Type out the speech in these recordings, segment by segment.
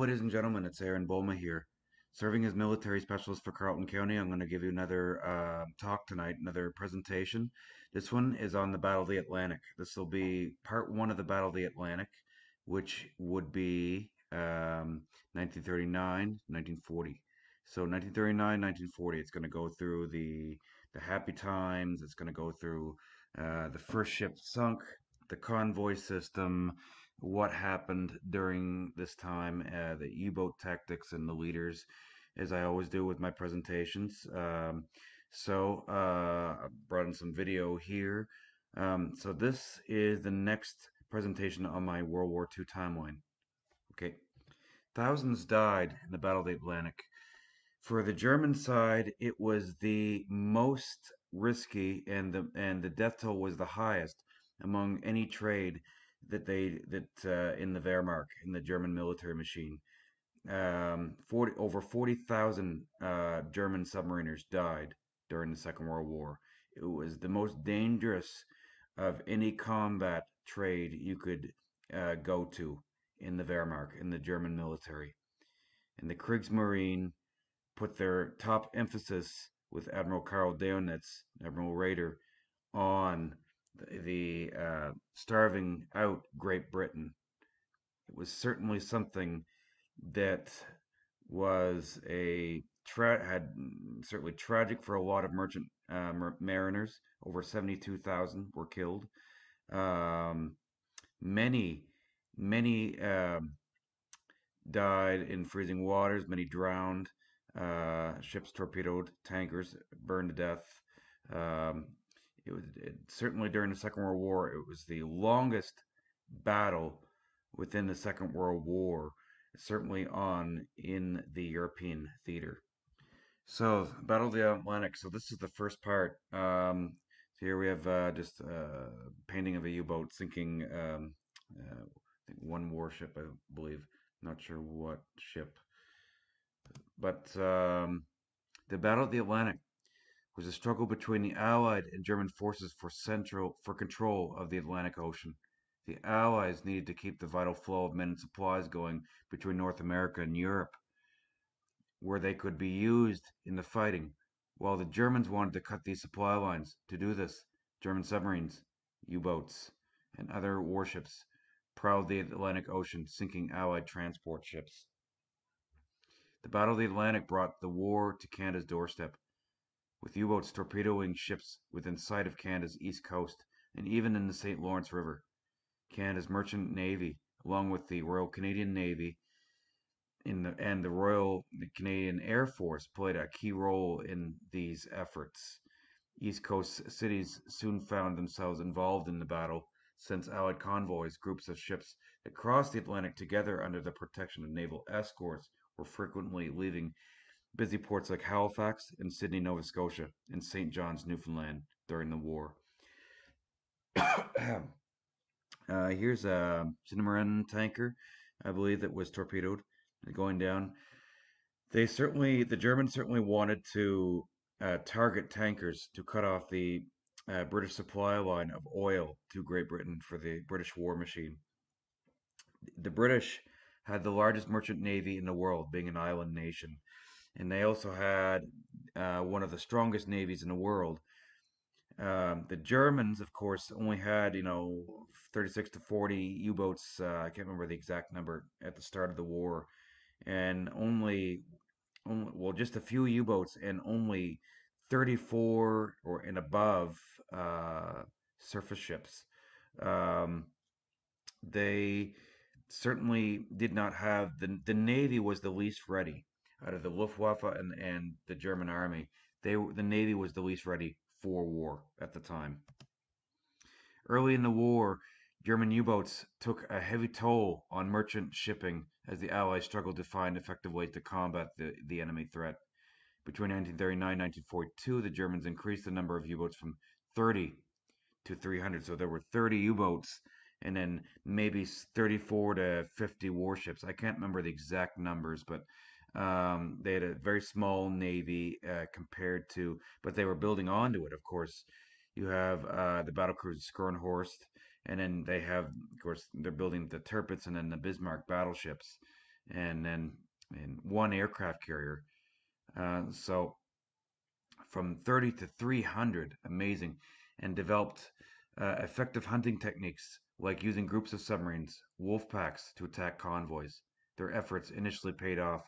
Ladies and gentlemen, it's Aaron Bouma here. Serving as military specialist for Carlton County, I'm going to give you another uh, talk tonight, another presentation. This one is on the Battle of the Atlantic. This will be part one of the Battle of the Atlantic, which would be um, 1939, 1940. So 1939, 1940, it's going to go through the the happy times. It's going to go through uh, the first ship sunk, the convoy system, what happened during this time, uh, the U-boat tactics and the leaders, as I always do with my presentations. Um, so uh, I brought in some video here. Um, so this is the next presentation on my World War II timeline. Okay, thousands died in the Battle of the Atlantic. For the German side, it was the most risky, and the and the death toll was the highest among any trade that they that uh, in the Wehrmacht in the German military machine. Um, 40 over 40,000 uh, German submariners died during the Second World War. It was the most dangerous of any combat trade you could uh, go to in the Wehrmacht in the German military. And the Kriegsmarine put their top emphasis with Admiral Karl Dönitz, Admiral Raeder, on the uh, starving out Great Britain. It was certainly something that was a tra- had certainly tragic for a lot of merchant uh, mariners. Over seventy-two thousand were killed. Um, many, many um, died in freezing waters. Many drowned. Uh, ships torpedoed. Tankers burned to death. Um, it was it, certainly during the Second World War. It was the longest battle within the Second World War, certainly on in the European theater. So, Battle of the Atlantic. So this is the first part. Um, so here we have uh, just a uh, painting of a U-boat sinking um, uh, one warship, I believe. Not sure what ship, but um, the Battle of the Atlantic was a struggle between the Allied and German forces for central for control of the Atlantic Ocean. The Allies needed to keep the vital flow of men and supplies going between North America and Europe, where they could be used in the fighting, while the Germans wanted to cut these supply lines. To do this, German submarines, U-boats, and other warships prowled the Atlantic Ocean, sinking Allied transport ships. The Battle of the Atlantic brought the war to Canada's doorstep with U-boats torpedoing ships within sight of Canada's east coast and even in the St. Lawrence River. Canada's merchant navy, along with the Royal Canadian Navy the, and the Royal Canadian Air Force, played a key role in these efforts. East Coast cities soon found themselves involved in the battle since Allied convoys, groups of ships that crossed the Atlantic together under the protection of naval escorts, were frequently leaving busy ports like Halifax and Sydney, Nova Scotia, and St. John's, Newfoundland during the war. uh, here's a Cinnamon tanker, I believe, that was torpedoed going down. They certainly, the Germans certainly wanted to uh, target tankers to cut off the uh, British supply line of oil to Great Britain for the British war machine. The British had the largest merchant navy in the world, being an island nation and they also had uh, one of the strongest navies in the world. Um, the Germans, of course, only had you know 36 to 40 U-boats. Uh, I can't remember the exact number at the start of the war, and only, only well, just a few U-boats and only 34 or and above uh, surface ships. Um, they certainly did not have the the Navy was the least ready out of the Luftwaffe and, and the German army. They the Navy was the least ready for war at the time. Early in the war, German U-boats took a heavy toll on merchant shipping as the Allies struggled to find effective ways to combat the, the enemy threat. Between 1939 and 1942, the Germans increased the number of U-boats from 30 to 300. So there were 30 U-boats and then maybe 34 to 50 warships. I can't remember the exact numbers, but um, they had a very small navy uh, compared to, but they were building onto it. Of course, you have uh, the battle cruiser and then they have, of course, they're building the Tirpitz and then the Bismarck battleships. and then and one aircraft carrier. Uh, so from 30 to 300, amazing, and developed uh, effective hunting techniques like using groups of submarines, wolf packs, to attack convoys. Their efforts initially paid off,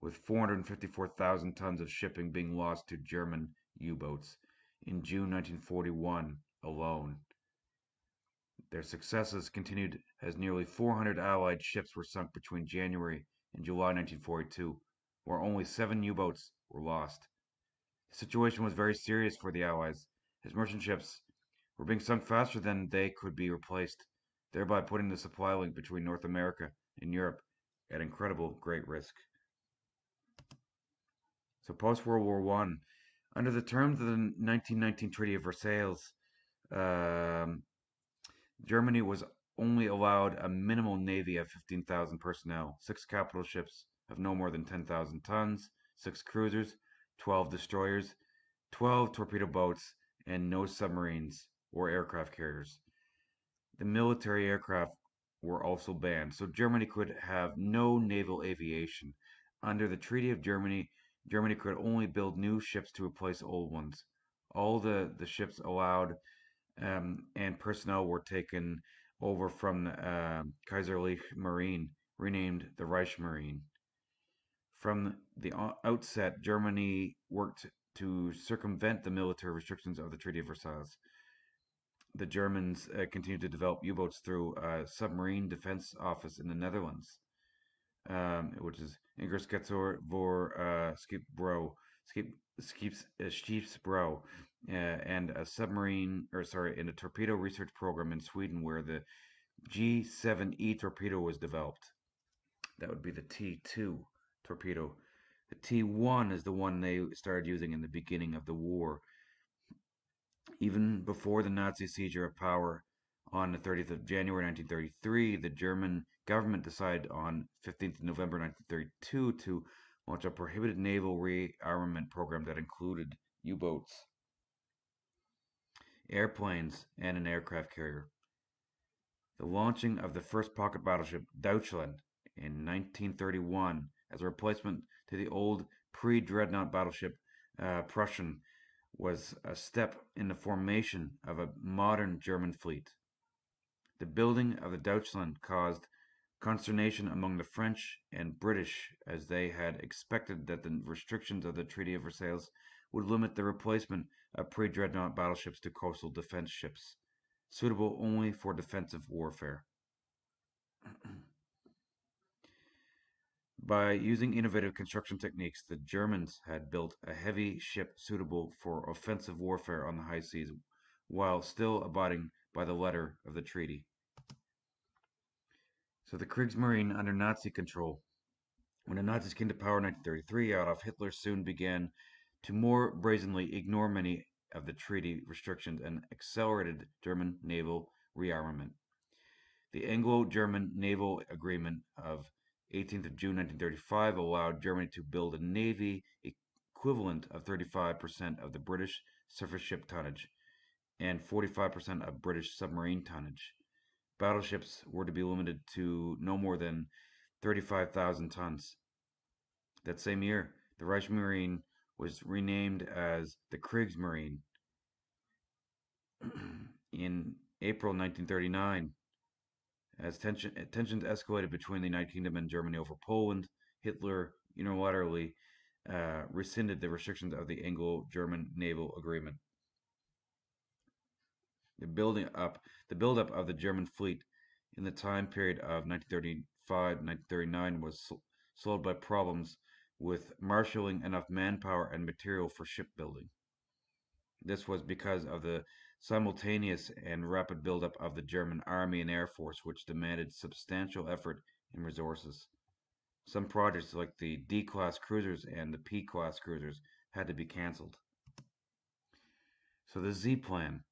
with 454,000 tons of shipping being lost to German U-boats in June 1941 alone. Their successes continued as nearly 400 Allied ships were sunk between January and July 1942, where only seven U-boats were lost. The situation was very serious for the Allies, as merchant ships were being sunk faster than they could be replaced, thereby putting the supply link between North America and Europe at incredible great risk. So post World War One, under the terms of the 1919 Treaty of Versailles, um, Germany was only allowed a minimal navy of 15,000 personnel, six capital ships of no more than 10,000 tons, six cruisers, 12 destroyers, 12 torpedo boats, and no submarines or aircraft carriers. The military aircraft were also banned, so Germany could have no naval aviation. Under the Treaty of Germany, Germany could only build new ships to replace old ones. All the, the ships allowed um, and personnel were taken over from the uh, Kaiserliche Marine, renamed the Reichsmarine. From the outset, Germany worked to circumvent the military restrictions of the Treaty of Versailles. The Germans uh, continued to develop U-boats through a submarine defense office in the Netherlands, um, which is Ingersketsor voor uh, Schipbro, Schipsbro, uh, and a submarine, or sorry, in a torpedo research program in Sweden where the G7E torpedo was developed. That would be the T2 torpedo. The T1 is the one they started using in the beginning of the war. Even before the Nazi seizure of power on the 30th of January 1933, the German government decided on 15th November 1932 to launch a prohibited naval rearmament program that included U-boats, airplanes, and an aircraft carrier. The launching of the first pocket battleship Deutschland in 1931 as a replacement to the old pre-dreadnought battleship uh, Prussian was a step in the formation of a modern German fleet. The building of the Deutschland caused consternation among the French and British as they had expected that the restrictions of the Treaty of Versailles would limit the replacement of pre-dreadnought battleships to coastal defense ships, suitable only for defensive warfare. By using innovative construction techniques, the Germans had built a heavy ship suitable for offensive warfare on the high seas while still abiding by the letter of the treaty. So the Kriegsmarine under Nazi control. When the Nazis came to power in 1933, Adolf Hitler soon began to more brazenly ignore many of the treaty restrictions and accelerated German naval rearmament. The Anglo-German Naval Agreement of 18th of June 1935 allowed Germany to build a navy equivalent of 35% of the British surface ship tonnage and 45% of British submarine tonnage. Battleships were to be limited to no more than 35,000 tons. That same year, the Reichsmarine was renamed as the Kriegsmarine. In April 1939, as tension, tensions escalated between the United Kingdom and Germany over Poland, Hitler unilaterally uh, rescinded the restrictions of the Anglo-German naval agreement. The building up, the buildup of the German fleet in the time period of 1935-1939 was slowed by problems with marshaling enough manpower and material for shipbuilding. This was because of the simultaneous and rapid buildup of the German army and air force, which demanded substantial effort and resources. Some projects, like the D class cruisers and the P class cruisers, had to be cancelled. So the Z plan.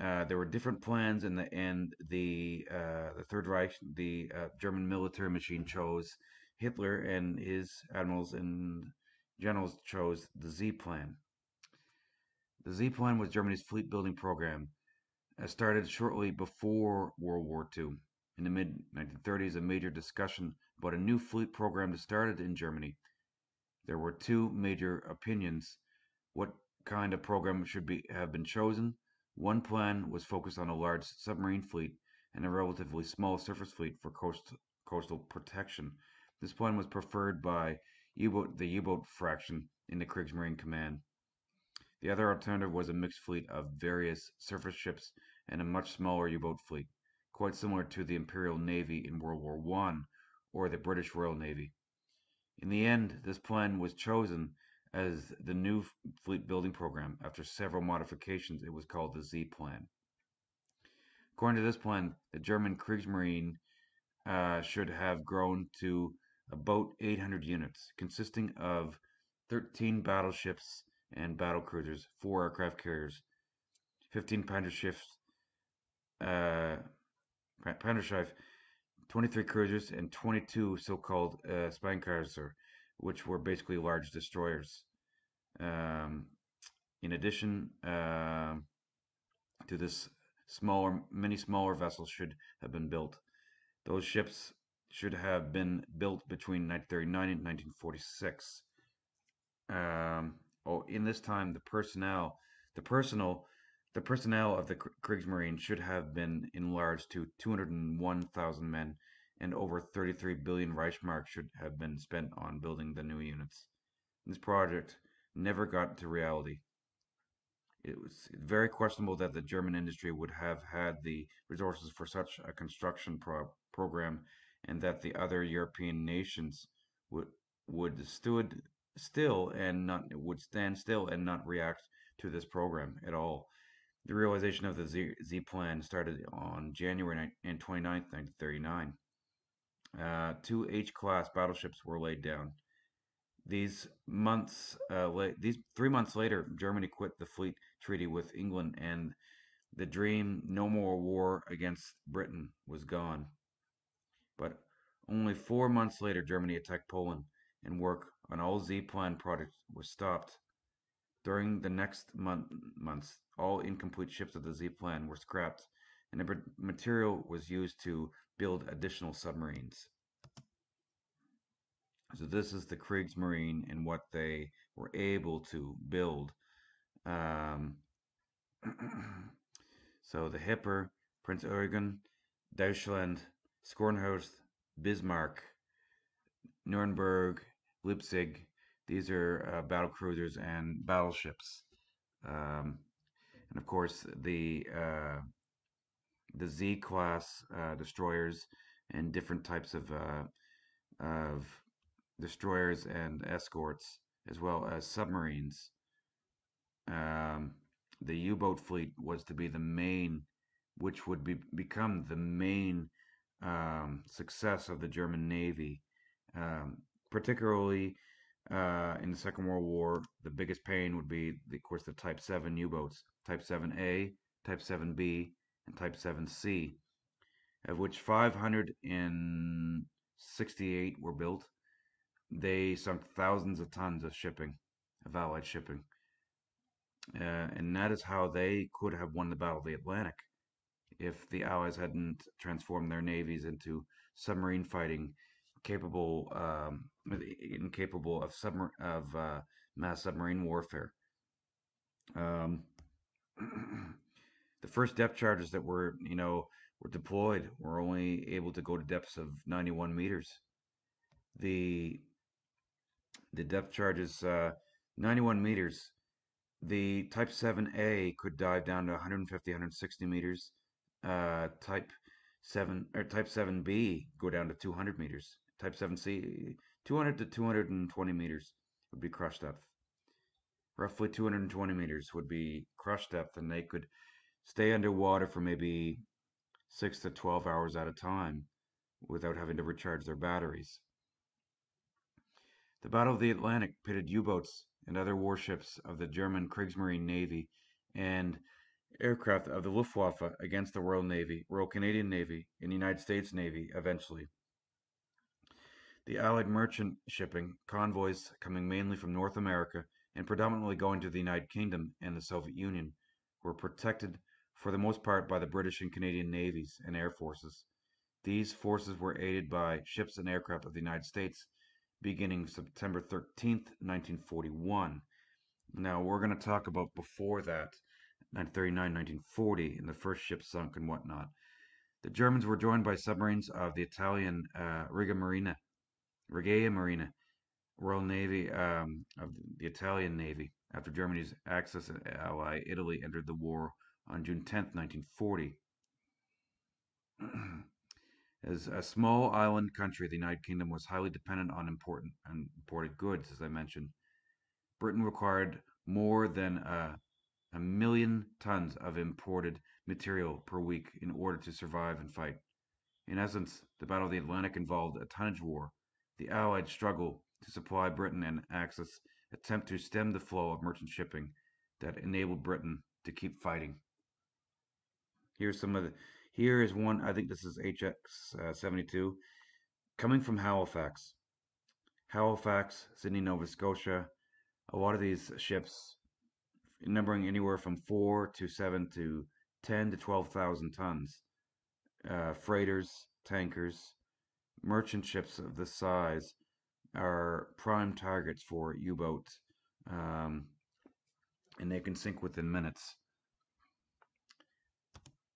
Uh, there were different plans, and the and the uh, the Third Reich, the uh, German military machine, chose Hitler, and his admirals and generals chose the Z plan. The Z Plan was Germany's fleet building program, uh, started shortly before World War II. In the mid 1930s, a major discussion about a new fleet program started in Germany. There were two major opinions what kind of program should be have been chosen. One plan was focused on a large submarine fleet and a relatively small surface fleet for coast, coastal protection. This plan was preferred by U-boat, the U-boat fraction in the Kriegsmarine Command. The other alternative was a mixed fleet of various surface ships and a much smaller U-boat fleet, quite similar to the Imperial Navy in World War One or the British Royal Navy. In the end, this plan was chosen as the new fleet building program. After several modifications, it was called the Z Plan. According to this plan, the German Kriegsmarine uh, should have grown to about 800 units, consisting of 13 battleships and battle cruisers, four aircraft carriers, 15 Panzerschiffs, uh, Panzerschiff, 23 cruisers, and 22 so-called uh, which were basically large destroyers. Um, in addition uh, to this, smaller, many smaller vessels should have been built. Those ships should have been built between 1939 and 1946. Um, oh, in this time, the personnel, the personal, the personnel of the Kriegsmarine should have been enlarged to 201,000 men, and over 33 billion Reichsmark should have been spent on building the new units. This project never got to reality. It was very questionable that the German industry would have had the resources for such a construction pro program and that the other European nations would would stood still and not would stand still and not react to this program at all. The realization of the Z, Z plan started on January 29, 1939. Uh, two H-class battleships were laid down. These months, uh, la- these three months later, Germany quit the fleet treaty with England, and the dream no more war against Britain was gone. But only four months later, Germany attacked Poland, and work on all Z-plan projects was stopped. During the next month, months, all incomplete ships of the Z-plan were scrapped, and the material was used to build additional submarines. So this is the Kriegsmarine and what they were able to build. Um, so the Hipper, Prinz Eugen, Deutschland, Scharnhorst, Bismarck, Nuremberg, Leipzig. These are uh, battle cruisers and battleships. Um, and of course, the uh, the Z class uh, destroyers and different types of uh, of destroyers and escorts, as well as submarines. Um, the U-boat fleet was to be the main, which would be become the main um, success of the German Navy, um, particularly uh, in the Second World War. The biggest pain would be, of course, the Type 7 U-boats, Type 7A, Type 7B, and Type 7C, of which 568 were built they sunk thousands of tons of shipping, of Allied shipping. Uh, and that is how they could have won the Battle of the Atlantic if the Allies hadn't transformed their navies into submarine fighting, capable, um, incapable of submar- of uh, mass submarine warfare. Um, the first depth charges that were, you know, were deployed were only able to go to depths of 91 meters. The the depth charges uh, 91 meters. The Type 7A could dive down to 150, 160 meters. Uh, type 7 or Type 7B go down to 200 meters. Type 7C 200 to 220 meters would be crush depth. Roughly 220 meters would be crush depth, and they could stay underwater for maybe six to 12 hours at a time without having to recharge their batteries. The Battle of the Atlantic pitted U-boats and other warships of the German Kriegsmarine Navy and aircraft of the Luftwaffe against the Royal Navy, Royal Canadian Navy, and the United States Navy eventually. The Allied merchant shipping, convoys coming mainly from North America and predominantly going to the United Kingdom and the Soviet Union, were protected for the most part by the British and Canadian navies and air forces. These forces were aided by ships and aircraft of the United States beginning September 13th, 1941. Now, we're going to talk about before that, 1939, 1940, and the first ship sunk and whatnot. The Germans were joined by submarines of the Italian uh, Riga Marina, Regia Marina, Royal Navy um, of the Italian Navy after Germany's Axis ally Italy entered the war on June 10, 1940. As a small island country, the United Kingdom was highly dependent on important and imported goods, as I mentioned. Britain required more than a, a million tons of imported material per week in order to survive and fight. In essence, the Battle of the Atlantic involved a tonnage war. The Allied struggle to supply Britain and Axis attempt to stem the flow of merchant shipping that enabled Britain to keep fighting. Here's some of the here is one, I think this is HX72, uh, coming from Halifax. Halifax, Sydney, Nova Scotia. A lot of these ships, numbering anywhere from 4 to 7 to 10 to 12,000 tons. Uh, freighters, tankers, merchant ships of this size are prime targets for U-boats, um, and they can sink within minutes.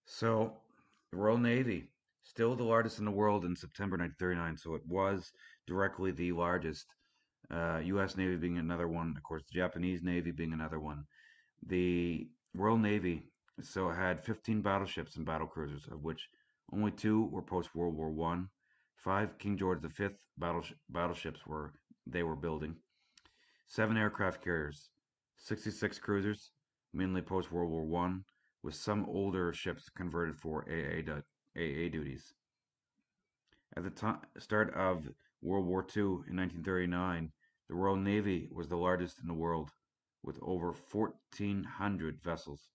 So the Royal Navy, still the largest in the world in September 1939, so it was directly the largest. Uh, U.S. Navy being another one, of course, the Japanese Navy being another one. The Royal Navy so had 15 battleships and battle cruisers, of which only two were post World War One. Five King George V battle battleships were they were building. Seven aircraft carriers, 66 cruisers, mainly post World War One, with some older ships converted for AA, AA duties. At the start of World War II in 1939, the Royal Navy was the largest in the world, with over 1,400 vessels.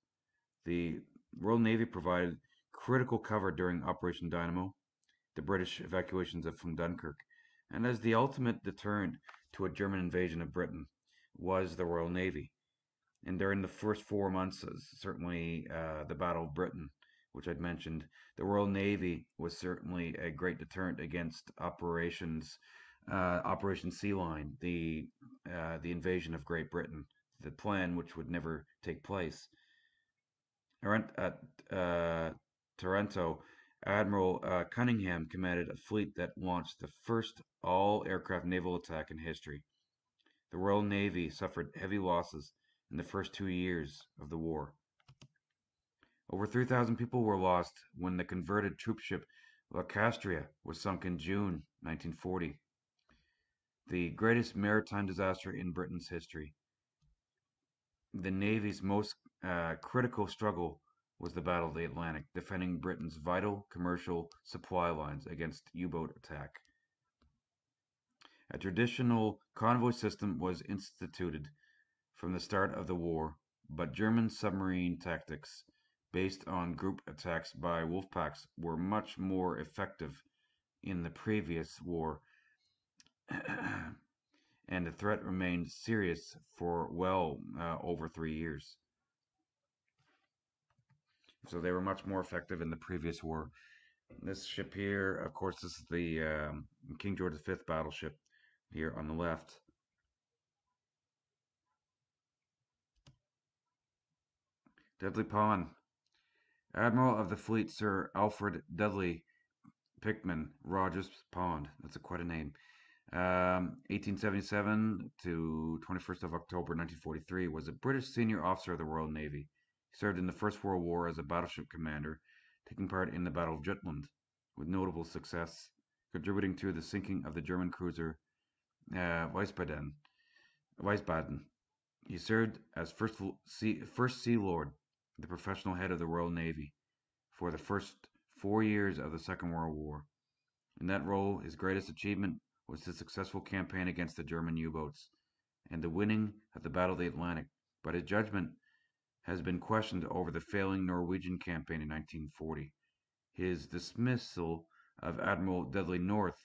The Royal Navy provided critical cover during Operation Dynamo, the British evacuations from Dunkirk, and as the ultimate deterrent to a German invasion of Britain was the Royal Navy and during the first four months, certainly uh, the Battle of Britain, which I'd mentioned, the Royal Navy was certainly a great deterrent against operations, uh, Operation Sea Lion, the uh, the invasion of Great Britain, the plan which would never take place. At uh, Admiral uh, Cunningham commanded a fleet that launched the first all-aircraft naval attack in history. The Royal Navy suffered heavy losses in the first two years of the war. Over 3,000 people were lost when the converted troopship Lancastria was sunk in June 1940, the greatest maritime disaster in Britain's history. The Navy's most uh, critical struggle was the Battle of the Atlantic, defending Britain's vital commercial supply lines against U-boat attack. A traditional convoy system was instituted from the start of the war, but German submarine tactics based on group attacks by wolfpacks were much more effective in the previous war, and the threat remained serious for well uh, over three years. So they were much more effective in the previous war. This ship here, of course, this is the um, King George V battleship here on the left. Dudley Pound. Admiral of the fleet Sir Alfred Dudley Pickman Rogers Pound. That's a, quite a name. Um, 1877 to 21st of October 1943 was a British senior officer of the Royal Navy. He served in the First World War as a battleship commander, taking part in the Battle of Jutland with notable success, contributing to the sinking of the German cruiser uh, Wiesbaden. Wiesbaden. He served as first sea, first Sea Lord the professional head of the Royal Navy for the first four years of the Second World War. In that role, his greatest achievement was the successful campaign against the German U-boats and the winning of the Battle of the Atlantic, but his judgment has been questioned over the failing Norwegian campaign in 1940. His dismissal of Admiral Dudley North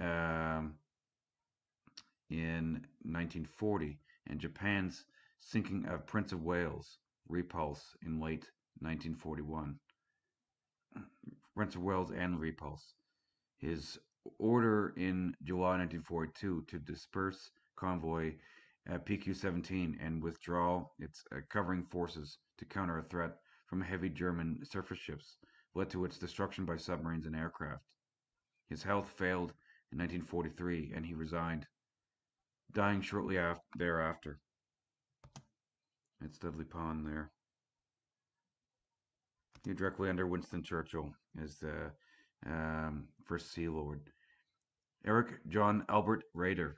um, in 1940 and Japan's sinking of Prince of Wales repulse in late 1941 Prince of Wales, and repulse. His order in July 1942 to disperse convoy uh, PQ-17 and withdraw its uh, covering forces to counter a threat from heavy German surface ships led to its destruction by submarines and aircraft. His health failed in 1943 and he resigned, dying shortly after, thereafter. It's Dudley Pound there. He directly under Winston Churchill as the um, first Sea Lord. Eric John Albert Raeder.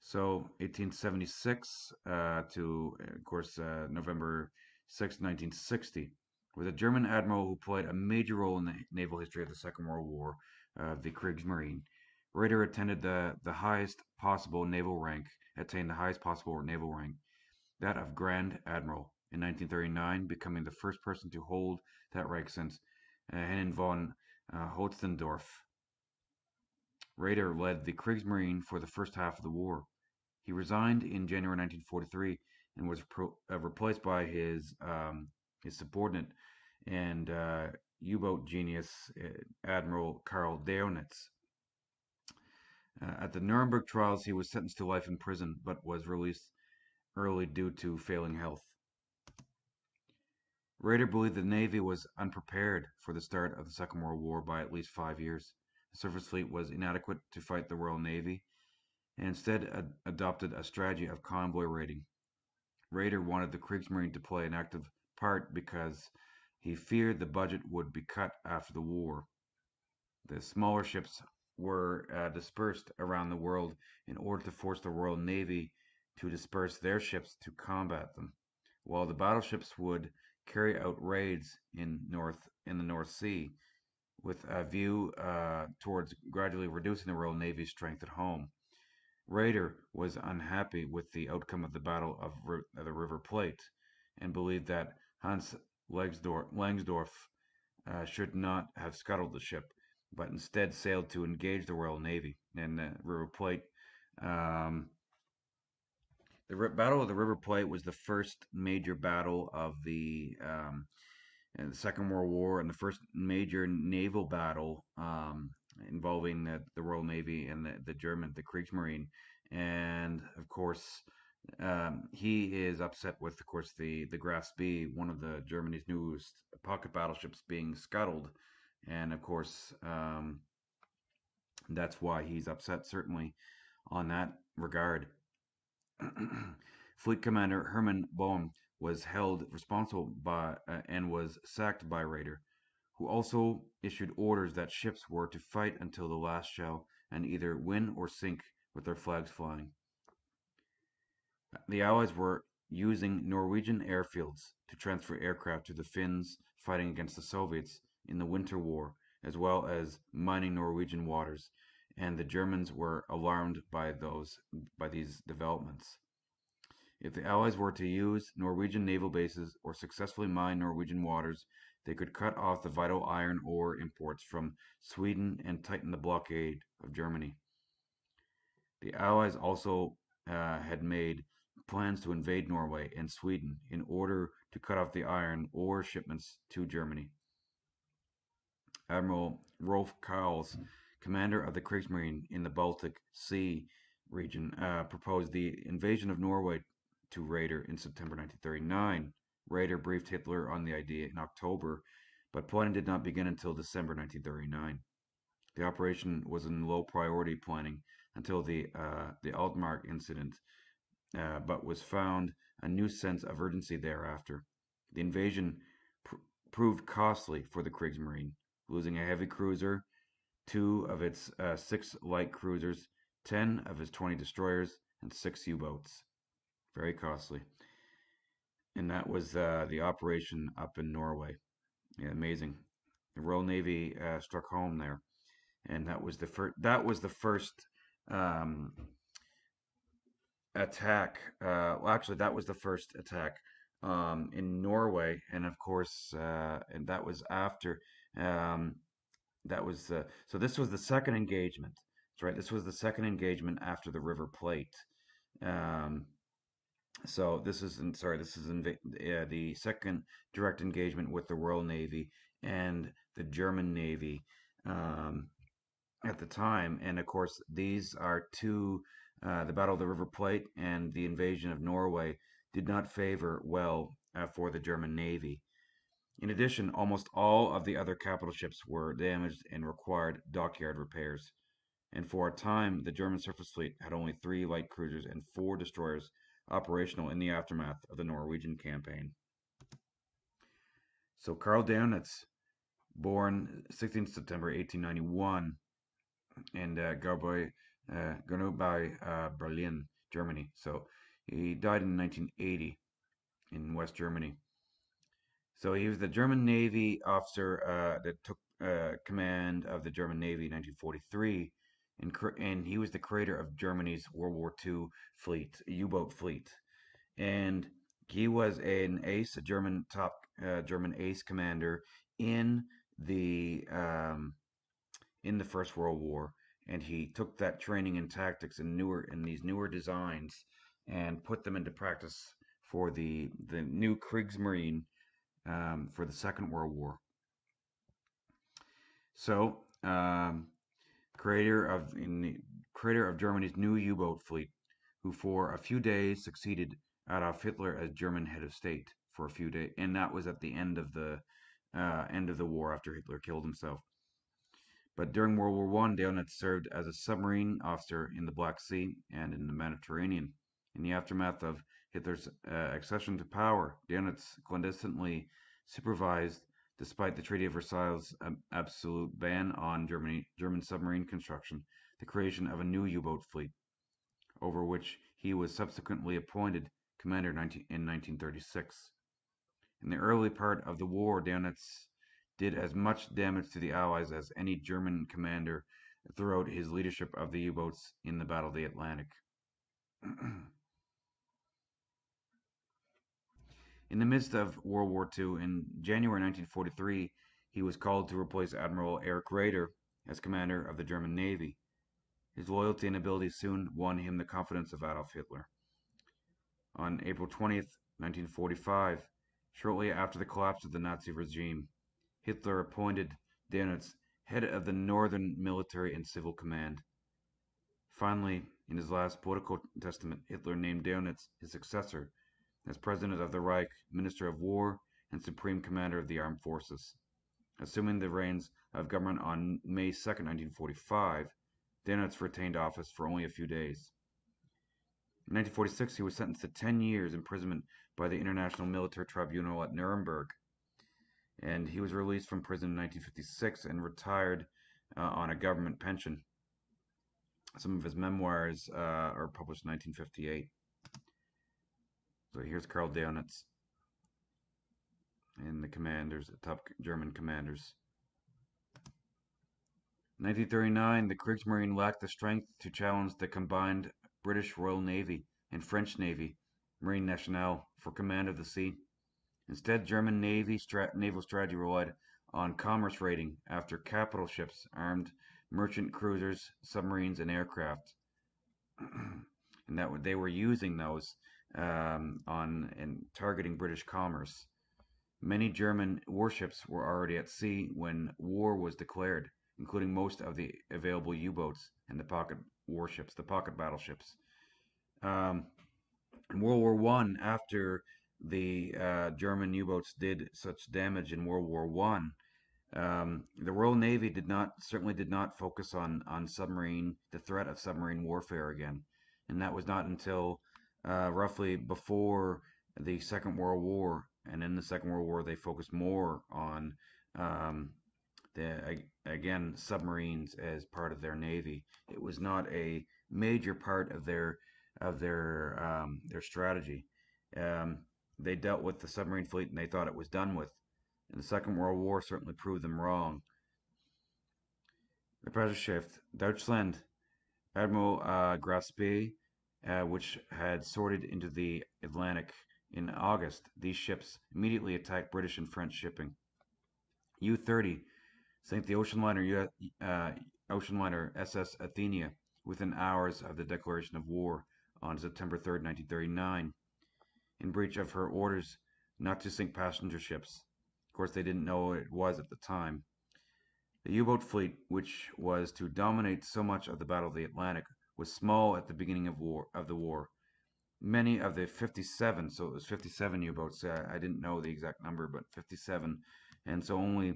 So 1876 uh, to, of course, uh, November 6, 1960, was a German admiral who played a major role in the naval history of the Second World War, uh, the Kriegsmarine. Raeder attended the, the highest possible naval rank, attained the highest possible naval rank, that of Grand Admiral, in 1939, becoming the first person to hold that rank since uh, Henning von uh, Holtzendorff. Raeder led the Kriegsmarine for the first half of the war. He resigned in January 1943 and was pro- uh, replaced by his um, his subordinate and uh, U-boat genius uh, Admiral Karl Dönitz. Uh, at the Nuremberg trials, he was sentenced to life in prison, but was released early due to failing health. Raeder believed the Navy was unprepared for the start of the Second World War by at least five years. The surface fleet was inadequate to fight the Royal Navy, and instead ad- adopted a strategy of convoy raiding. Raeder wanted the Kriegsmarine to play an active part because he feared the budget would be cut after the war. The smaller ships were uh, dispersed around the world in order to force the Royal Navy to disperse their ships to combat them, while the battleships would carry out raids in north in the North Sea with a view uh, towards gradually reducing the Royal Navy's strength at home. Raeder was unhappy with the outcome of the Battle of the River Plate and believed that Hans Langsdorff uh, should not have scuttled the ship, but instead sailed to engage the Royal Navy. And the River Plate, um, the Battle of the River Plate was the first major battle of the, um, the Second World War and the first major naval battle um, involving the, the Royal Navy and the, the German, the Kriegsmarine. And of course, um, he is upset with, of course, the, the Graf Spee, one of the Germany's newest pocket battleships being scuttled. And of course, um, that's why he's upset, certainly, on that regard. Fleet Commander Herman Boehm was held responsible by uh, and was sacked by Raeder who also issued orders that ships were to fight until the last shell and either win or sink with their flags flying. The Allies were using Norwegian airfields to transfer aircraft to the Finns fighting against the Soviets in the Winter War, as well as mining Norwegian waters, and the Germans were alarmed by those by these developments. If the Allies were to use Norwegian naval bases or successfully mine Norwegian waters, they could cut off the vital iron ore imports from Sweden and tighten the blockade of Germany. The Allies also uh, had made plans to invade Norway and Sweden in order to cut off the iron ore shipments to Germany. Admiral Rolf Carls, commander of the Kriegsmarine in the Baltic Sea region, uh, proposed the invasion of Norway to Raeder in September 1939. Raeder briefed Hitler on the idea in October, but planning did not begin until December 1939. The operation was in low priority planning until the uh, the Altmark incident, uh, but was found a new sense of urgency thereafter. The invasion pr- proved costly for the Kriegsmarine, losing a heavy cruiser, two of its uh, six light cruisers, ten of its 20 destroyers, and six U-boats. Very costly and that was uh, the operation up in Norway. Yeah, amazing. The Royal Navy uh, struck home there, and that was the first. That was the first um, attack. Uh, well, actually, that was the first attack um, in Norway, and of course, uh, and that was after. Um, that was uh, so. This was the second engagement. That's right. This was the second engagement after the River Plate. Um, so this is, in, sorry, this is in, uh, the second direct engagement with the Royal Navy and the German Navy um, at the time. And of course, these are two uh, the Battle of the River Plate and the invasion of Norway did not favor well uh, for the German Navy. In addition, almost all of the other capital ships were damaged and required dockyard repairs. And for a time, the German surface fleet had only three light cruisers and four destroyers operational in the aftermath of the Norwegian campaign. So Karl Dönitz, born 16 September 1891 in uh, Garboy, uh, uh, Berlin, Germany. So he died in 1980 in West Germany. So he was the German Navy officer uh, that took uh, command of the German Navy in 1943, and, and he was the creator of Germany's World War II fleet, U-boat fleet, and he was an ace, a German top uh, German ace commander in the um, in the First World War, and he took that training and tactics and newer in these newer designs and put them into practice for the the new Kriegsmarine um, for the Second World War. So, um, creator of the creator of Germany's new U-boat fleet, who for a few days succeeded Adolf Hitler as German head of state for a few days, and that was at the end of the uh, end of the war after Hitler killed himself. But during World War One, Dönitz served as a submarine officer in the Black Sea and in the Mediterranean. In the aftermath of Hitler's uh, accession to power, Dönitz clandestinely supervised, despite the Treaty of Versailles' um, absolute ban on Germany, German submarine construction, the creation of a new U-boat fleet, over which he was subsequently appointed commander in 1936. In the early part of the war, Dönitz did as much damage to the Allies as any German commander throughout his leadership of the U-boats in the Battle of the Atlantic. In the midst of World War II, in January 1943, he was called to replace Admiral Erich Raeder as commander of the German Navy. His loyalty and ability soon won him the confidence of Adolf Hitler. On April 20, 1945, shortly after the collapse of the Nazi regime, Hitler appointed Dönitz head of the Northern Military and Civil Command. Finally, in his last political testament, Hitler named Dönitz his successor as President of the Reich, Minister of War, and Supreme Commander of the Armed Forces. Assuming the reins of government on May 2, 1945, Dönitz retained office for only a few days. In 1946, he was sentenced to 10 years imprisonment by the International Military Tribunal at Nuremberg, and he was released from prison in 1956 and retired uh, on a government pension. Some of his memoirs uh, are published in 1958. So here's Karl Dönitz and the commanders, the top German commanders. 1939, the Kriegsmarine lacked the strength to challenge the combined British Royal Navy and French Navy, Marine Nationale, for command of the sea. Instead, German Navy stra naval strategy relied on commerce raiding after capital ships, armed merchant cruisers, submarines, and aircraft. and that they were using those um, on targeting British commerce. Many German warships were already at sea when war was declared, including most of the available U-boats and the pocket warships, the pocket battleships. Um, in World War One, after the uh, German U-boats did such damage in World War One, um, the Royal Navy did not certainly did not focus on on submarine the threat of submarine warfare again, and that was not until uh, roughly before the Second World War. And in the Second World War, they focused more on um, the again submarines as part of their navy. It was not a major part of their of their um, their strategy. Um, they dealt with the submarine fleet and they thought it was done with. And the Second World War certainly proved them wrong. The pressure shift. Deutschland. Admiral uh, Graf Spee uh, which had sorted into the Atlantic in August. These ships immediately attacked British and French shipping. U-30 sank the ocean liner, uh, ocean liner SS Athenia within hours of the declaration of war on September 3, 1939, in breach of her orders not to sink passenger ships. Of course, they didn't know what it was at the time. The U-boat fleet, which was to dominate so much of the Battle of the Atlantic, was small at the beginning of war of the war. Many of the 57, so it was 57 U-boats. I, I didn't know the exact number, but 57, and so only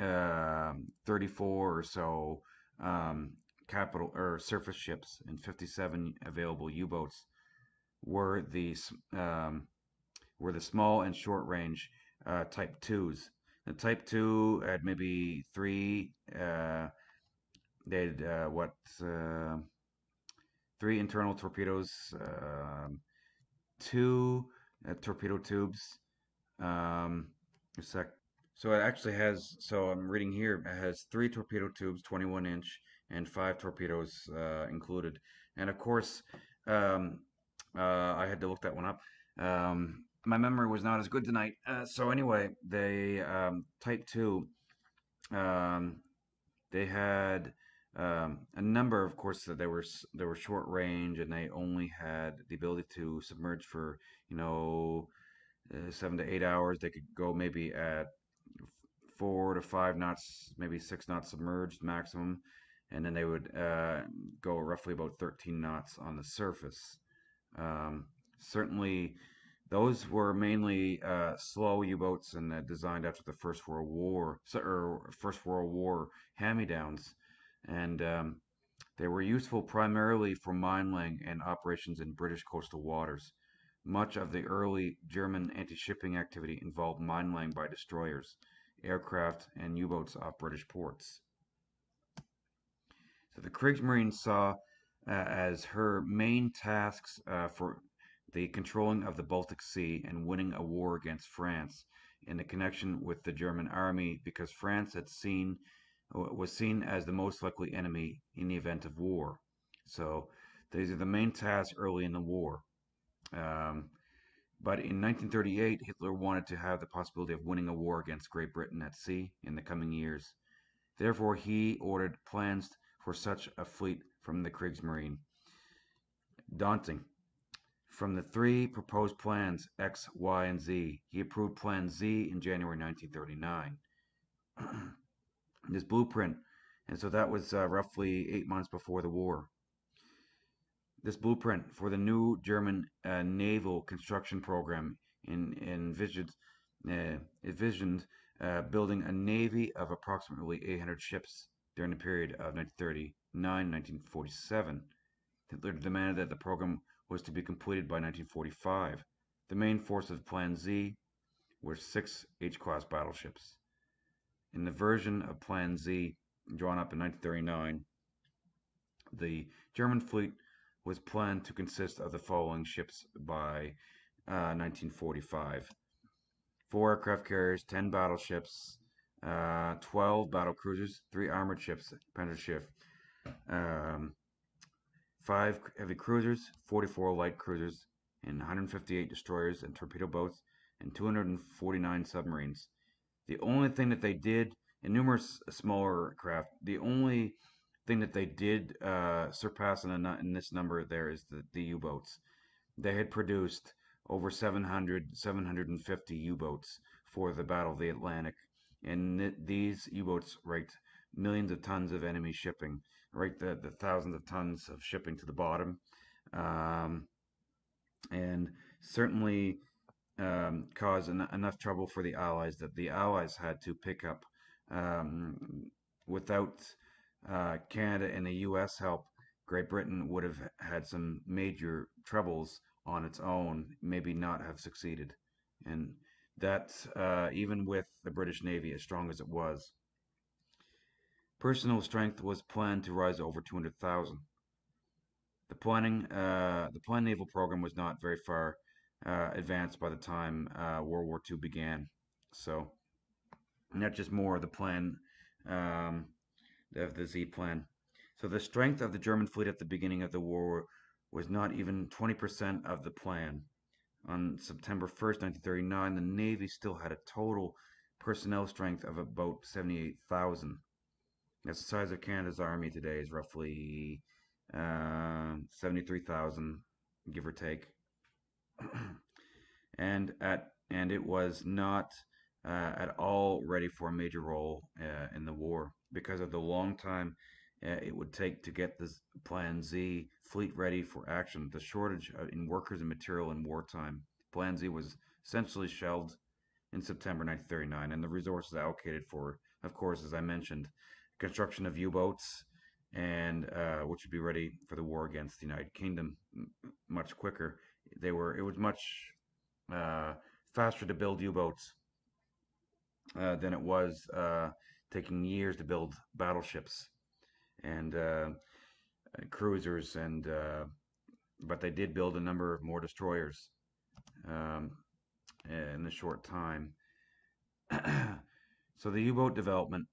uh, 34 or so um, capital or surface ships and 57 available U-boats were the um, were the small and short range uh, Type twos. The Type two had maybe three. Uh, they had uh, what uh, three internal torpedoes, um, two uh, torpedo tubes. Um, a sec. So it actually has. So I'm reading here. It has three torpedo tubes, 21 inch, and five torpedoes uh, included. And of course, um, uh, I had to look that one up. Um, my memory was not as good tonight. Uh, so anyway, they um, Type Two. Um, they had um, a number, of course, that they were they were short range, and they only had the ability to submerge for you know uh, seven to eight hours. They could go maybe at four to five knots, maybe six knots submerged maximum, and then they would uh, go roughly about 13 knots on the surface. Um, certainly, those were mainly uh, slow U-boats and uh, designed after the First World War, or First World War hand-me-downs, and um, they were useful primarily for mine laying and operations in British coastal waters. Much of the early German anti-shipping activity involved mine laying by destroyers, aircraft, and U-boats off British ports. So the Kriegsmarine saw uh, as her main tasks uh, for the controlling of the Baltic Sea and winning a war against France in the connection with the German army because France had seen was seen as the most likely enemy in the event of war. So these are the main tasks early in the war. Um, but in 1938, Hitler wanted to have the possibility of winning a war against Great Britain at sea in the coming years. Therefore, he ordered plans for such a fleet from the Kriegsmarine. Daunting. From the three proposed plans, X, Y, and Z, he approved Plan Z in January 1939. this blueprint, and so that was uh, roughly eight months before the war. This blueprint for the new German uh, naval construction program in, envisioned, uh, envisioned uh, building a navy of approximately 800 ships during the period of 1939-1947. Hitler demanded that the program was to be completed by 1945. The main force of Plan Z were six H-class battleships. In the version of Plan Z drawn up in 1939, the German fleet was planned to consist of the following ships by uh, 1945 four aircraft carriers, 10 battleships, uh, 12 battle cruisers, three armored ships, Panzerschiff, um, five heavy cruisers, 44 light cruisers, and 158 destroyers and torpedo boats, and 249 submarines. The only thing that they did, and numerous smaller craft, the only thing that they did uh, surpass in, a, in, this number there is the, the U-boats. They had produced over 700, 750 U-boats for the Battle of the Atlantic, and th these U-boats raked millions of tons of enemy shipping, right? The, the thousands of tons of shipping to the bottom, um, and certainly um, caused en enough trouble for the Allies that the Allies had to pick up um, without uh, Canada and the U.S. help, Great Britain would have had some major troubles on its own, maybe not have succeeded. And that, uh, even with the British Navy as strong as it was, personal strength was planned to rise over 200,000. The planning, uh, the planned naval program was not very far uh, advanced by the time uh, World War II began. So, not just more of the plan um, of the Z plan. So the strength of the German fleet at the beginning of the war was not even 20% of the plan. On September 1st, 1939, the Navy still had a total personnel strength of about 78,000. That's the size of Canada's army today is roughly uh, 73,000, give or take. and at and it was not uh, at all ready for a major role uh, in the war because of the long time uh, it would take to get this Plan Z fleet ready for action, the shortage in workers and material in wartime. Plan Z was essentially shelved in September 1939, and the resources allocated for, of course, as I mentioned, construction of U-boats, and uh, which would be ready for the war against the United Kingdom much quicker. They were it was much uh, faster to build U-boats uh, than it was uh, taking years to build battleships and uh, cruisers, and uh, but they did build a number of more destroyers um, in a short time. so the U-boat development.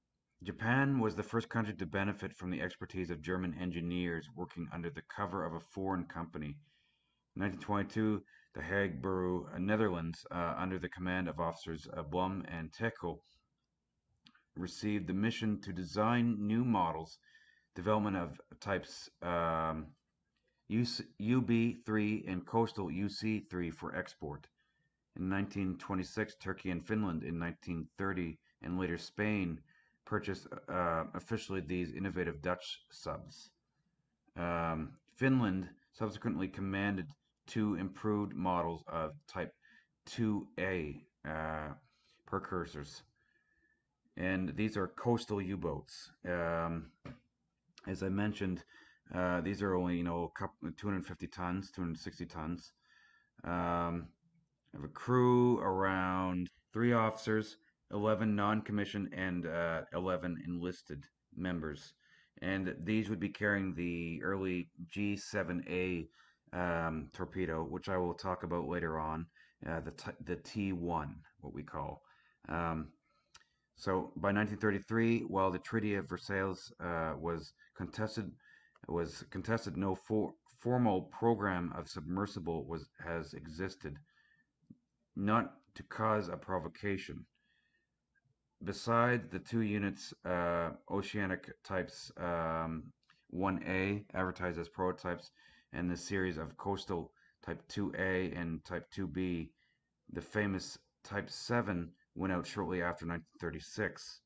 Japan was the first country to benefit from the expertise of German engineers working under the cover of a foreign company. In 1922, the Hague Bureau, Netherlands, uh, under the command of officers uh, Blum and Techel, received the mission to design new models, development of types um, UB3 and coastal UC3 for export. In 1926, Turkey and Finland in 1930, and later Spain purchased uh, officially these innovative Dutch subs. Um, Finland subsequently commanded two improved models of Type 2A uh, precursors. And these are coastal U-boats. Um, as I mentioned, uh, these are only, you know, 250 tons, 260 tons. Um, have a crew around three officers, 11 non-commissioned, and uh, 11 enlisted members. And these would be carrying the early G7A um, torpedo, which I will talk about later on, uh, the, the T1, what we call. Um, so by 1933, while the Treaty of Versailles uh, was contested, was contested, no for, formal program of submersible was has existed, not to cause a provocation. Besides the two units, uh, oceanic types um, 1A, advertised as prototypes, and the series of coastal Type 2A and Type 2B. The famous Type 7 went out shortly after 1936,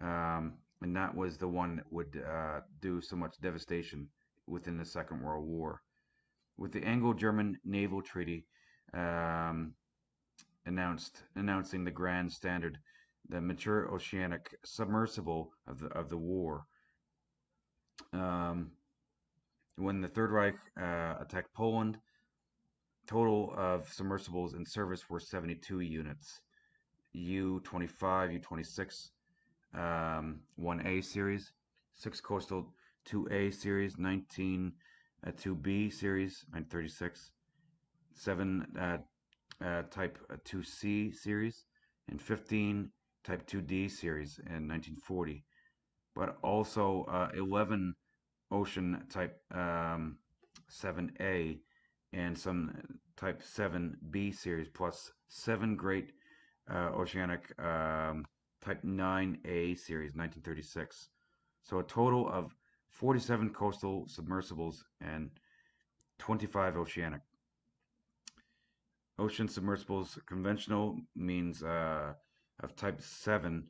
um, and that was the one that would uh, do so much devastation within the Second World War. With the Anglo-German Naval Treaty um, announced announcing the grand standard, the mature oceanic submersible of the of the war. Um, when the Third Reich uh, attacked Poland, total of submersibles in service were 72 units. U-25, U-26, um, 1A series, 6 coastal 2A series, 19 uh, 2B series, 936, 7 uh, uh, type 2C series, and 15 type 2D series in 1940. But also uh, 11 ocean type um, 7A and some type 7B series plus seven great uh, oceanic um, type 9A series 1936. So a total of 47 coastal submersibles and 25 oceanic. Ocean submersibles conventional means uh, of type 7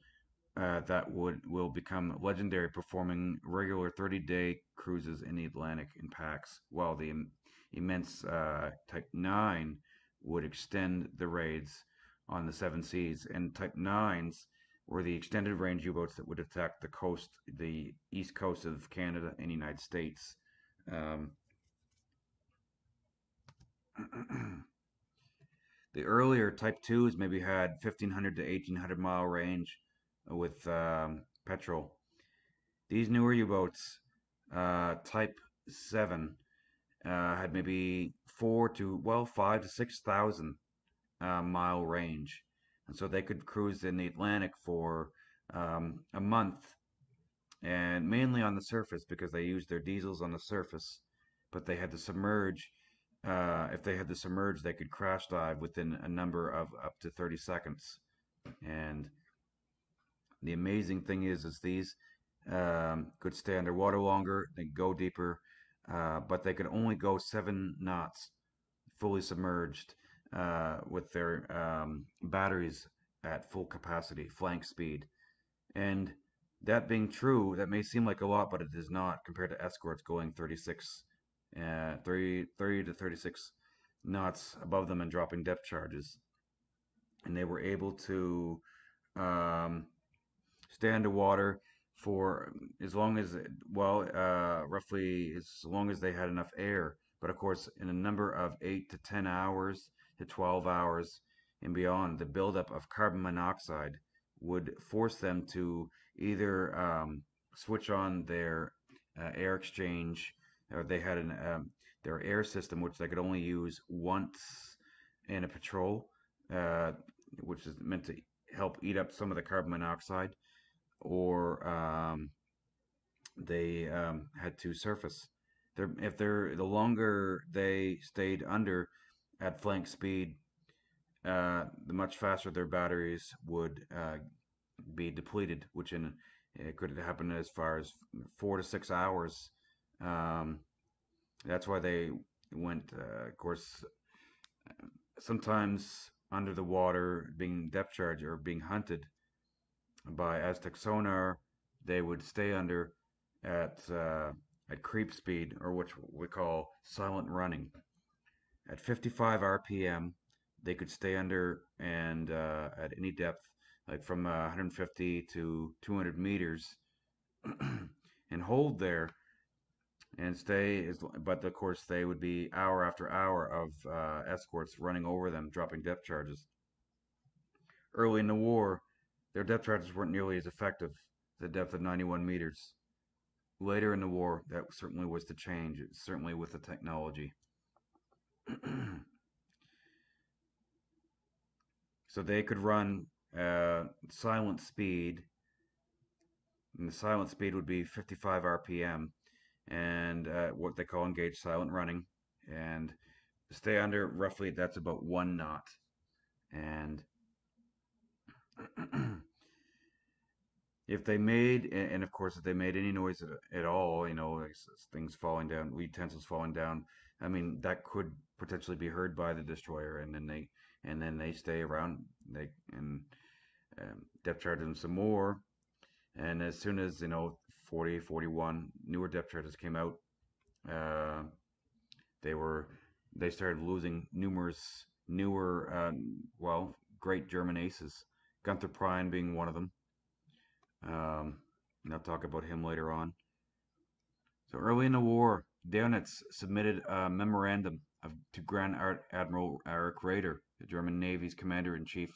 uh, that would will become legendary, performing regular 30-day cruises in the Atlantic in packs, while the Im immense uh, Type 9 would extend the raids on the seven seas. And Type 9s were the extended range U-boats that would attack the coast, the east coast of Canada and the United States. Um, the earlier Type 2s maybe had 1500 to 1800 mile range with um, petrol. These newer U-boats, uh, Type 7, uh, had maybe four to, well, five to 6,000 uh, mile range. And so they could cruise in the Atlantic for um, a month and mainly on the surface because they used their diesels on the surface, but they had to submerge. Uh, if they had to submerge, they could crash dive within a number of up to 30 seconds. And the amazing thing is, is these um, could stay underwater longer, they go deeper, uh, but they could only go seven knots fully submerged uh, with their um, batteries at full capacity, flank speed. And that being true, that may seem like a lot, but it is not compared to escorts going 36, uh, 30, 30 to 36 knots above them and dropping depth charges. And they were able to um, stay underwater for as long as, well, uh, roughly as long as they had enough air. But of course, in a number of 8 to 10 hours to 12 hours and beyond, the buildup of carbon monoxide would force them to either um, switch on their uh, air exchange, or they had an um, their air system which they could only use once in a patrol, uh, which is meant to help eat up some of the carbon monoxide, or um, they um, had to surface. They're, if they're the longer they stayed under at flank speed, uh, the much faster their batteries would uh, be depleted, which in it could happen as far as four to six hours. Um, that's why they went, uh, of course, sometimes under the water, being depth charged or being hunted by ASDIC sonar. They would stay under at uh, at creep speed, or which we call silent running. At 55 RPM, they could stay under and uh, at any depth like from uh, 150 to 200 meters and hold there and stay as but of course they would be hour after hour of uh, escorts running over them dropping depth charges early in the war their depth charges weren't nearly as effective the depth of 91 meters later in the war that certainly was to change certainly with the technology so they could run uh, silent speed. And the silent speed would be 55 RPM, and uh, what they call engaged silent running. And stay under roughly that's about one knot. And if they made, and of course, if they made any noise at, at all, you know, things falling down, utensils falling down, I mean, that could potentially be heard by the destroyer, and then they and then they stay around. They and um, depth charge them some more. And as soon as you know 40, 41 newer depth charges came out, uh, they were they started losing numerous newer, um, well, great German aces. Gunther Prien being one of them. Um, and I'll talk about him later on. So early in the war, Dönitz submitted a memorandum of, to Grand Admiral Erich Raeder, the German Navy's commander-in-chief,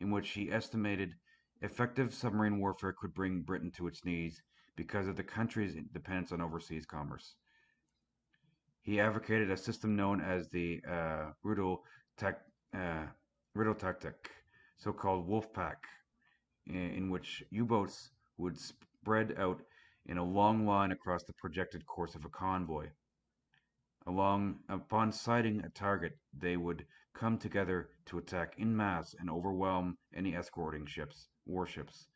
in which he estimated effective submarine warfare could bring Britain to its knees because of the country's dependence on overseas commerce. He advocated a system known as the uh, Rudel uh, Tactic, so-called wolf pack, eh, in which U-boats would spread out in a long line across the projected course of a convoy. Along, upon sighting a target, they would come together to attack in mass and overwhelm any escorting ships, warships,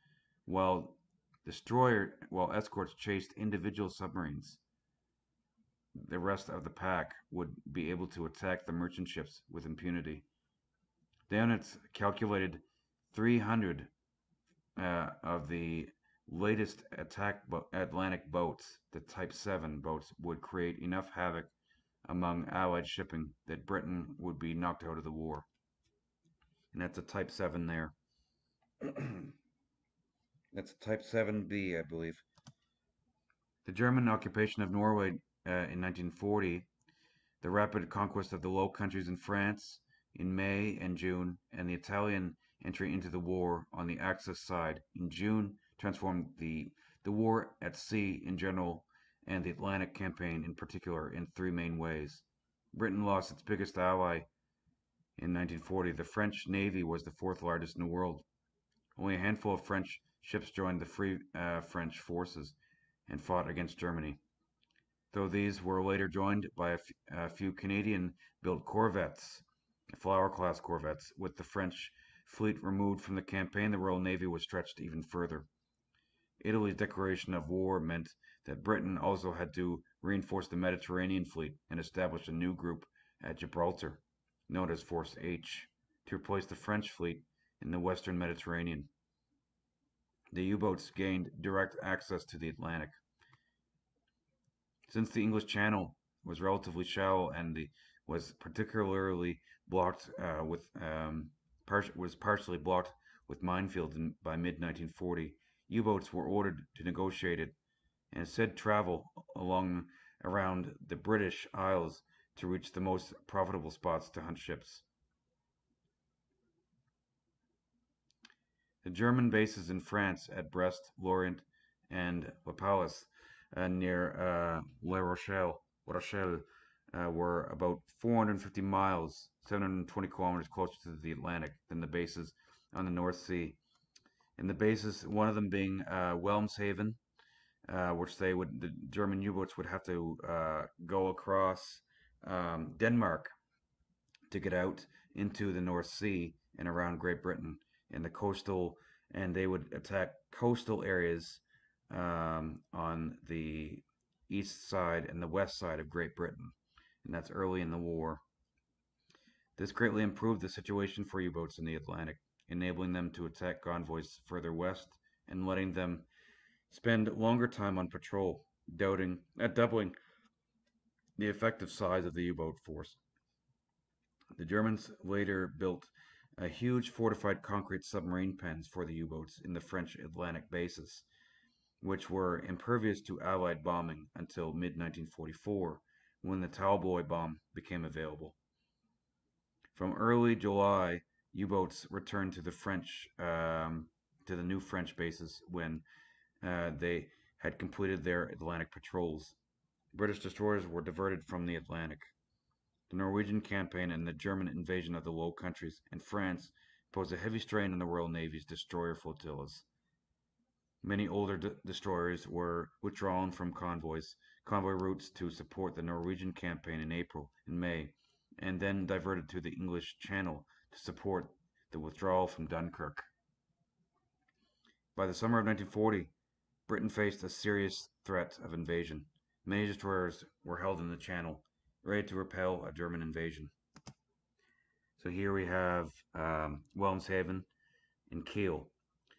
while destroyer while escorts chased individual submarines. The rest of the pack would be able to attack the merchant ships with impunity. Dönitz calculated 300 uh, of the latest attack bo Atlantic boats, the Type 7 boats, would create enough havoc among Allied shipping that Britain would be knocked out of the war. And that's a Type 7 there. that's a Type 7B, I believe. The German occupation of Norway uh, in 1940, the rapid conquest of the Low Countries in France in May and June, and the Italian entry into the war on the Axis side in June transformed the, the war at sea in general and the Atlantic Campaign in particular in three main ways. Britain lost its biggest ally in 1940. The French Navy was the fourth largest in the world. Only a handful of French ships joined the Free uh, French forces and fought against Germany. Though these were later joined by a, few Canadian-built corvettes, Flower-class corvettes, with the French fleet removed from the campaign, the Royal Navy was stretched even further. Italy's declaration of war meant that Britain also had to reinforce the Mediterranean fleet and establish a new group at Gibraltar, known as Force H, to replace the French fleet in the western Mediterranean. The U-boats gained direct access to the Atlantic. Since the English Channel was relatively shallow and the, was particularly blocked uh, with um, par was partially blocked with minefields in, by mid 1940, U-boats were ordered to negotiate it and instead travel along around the British Isles to reach the most profitable spots to hunt ships. The German bases in France at Brest, Lorient, and La Pallice uh, near uh, La Rochelle, Rochelle uh, were about 450 miles, 720 kilometers closer to the Atlantic than the bases on the North Sea. And the bases, one of them being uh, Wilhelmshaven, uh, which they would, the German U-boats would have to uh, go across um, Denmark to get out into the North Sea and around Great Britain and the coastal, and they would attack coastal areas um, on the east side and the west side of Great Britain, and that's early in the war. This greatly improved the situation for U-boats in the Atlantic, enabling them to attack convoys further west and letting them spend longer time on patrol, doubting, uh, doubling the effective size of the U-boat force. The Germans later built a huge fortified concrete submarine pens for the U-boats in the French Atlantic bases, which were impervious to Allied bombing until mid-1944, when the Tallboy bomb became available. From early July, U-boats returned to the French um, to the new French bases when uh, they had completed their Atlantic patrols. British destroyers were diverted from the Atlantic. The Norwegian campaign and the German invasion of the Low Countries and France posed a heavy strain on the Royal Navy's destroyer flotillas. Many older de destroyers were withdrawn from convoys, convoy routes to support the Norwegian campaign in April and May, and then diverted to the English Channel to support the withdrawal from Dunkirk. By the summer of 1940, Britain faced a serious threat of invasion. Many destroyers were held in the Channel, ready to repel a German invasion. So here we have um, Wilhelmshaven and Kiel.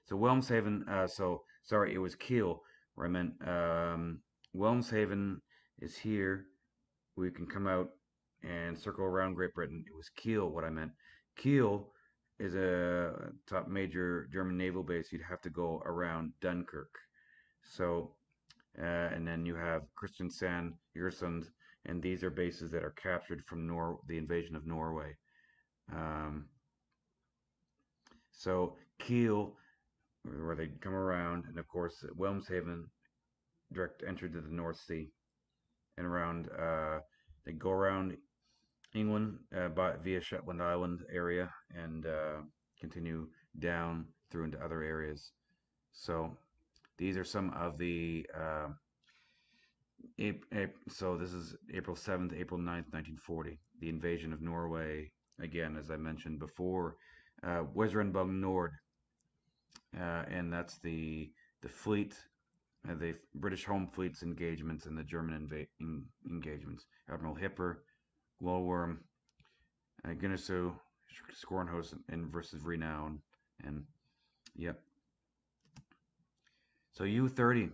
So Wilhelmshaven, uh, so sorry, it was Kiel where I meant um, Wilhelmshaven is here. We can come out and circle around Great Britain. It was Kiel what I meant. Kiel is a top major German naval base. You'd have to go around Dunkirk. So, uh, and then you have Kristiansand, Øresund, and these are bases that are captured from Nor the invasion of Norway. Um, so Kiel, where they come around, and of course Wilhelmshaven, direct entry to the North Sea, and around uh, they go around England uh, by, via Shetland Island area and uh, continue down through into other areas. So these are some of the uh, so this is April 7th, April 9th, 1940, the invasion of Norway, again, as I mentioned before, uh, Weserübung Nord, uh, and that's the the fleet, the British Home Fleet's engagements and the German in engagements. Admiral Hipper, Glowworm, uh, Gneisenau, Scharnhorst, and versus Renown, and yep. So U-30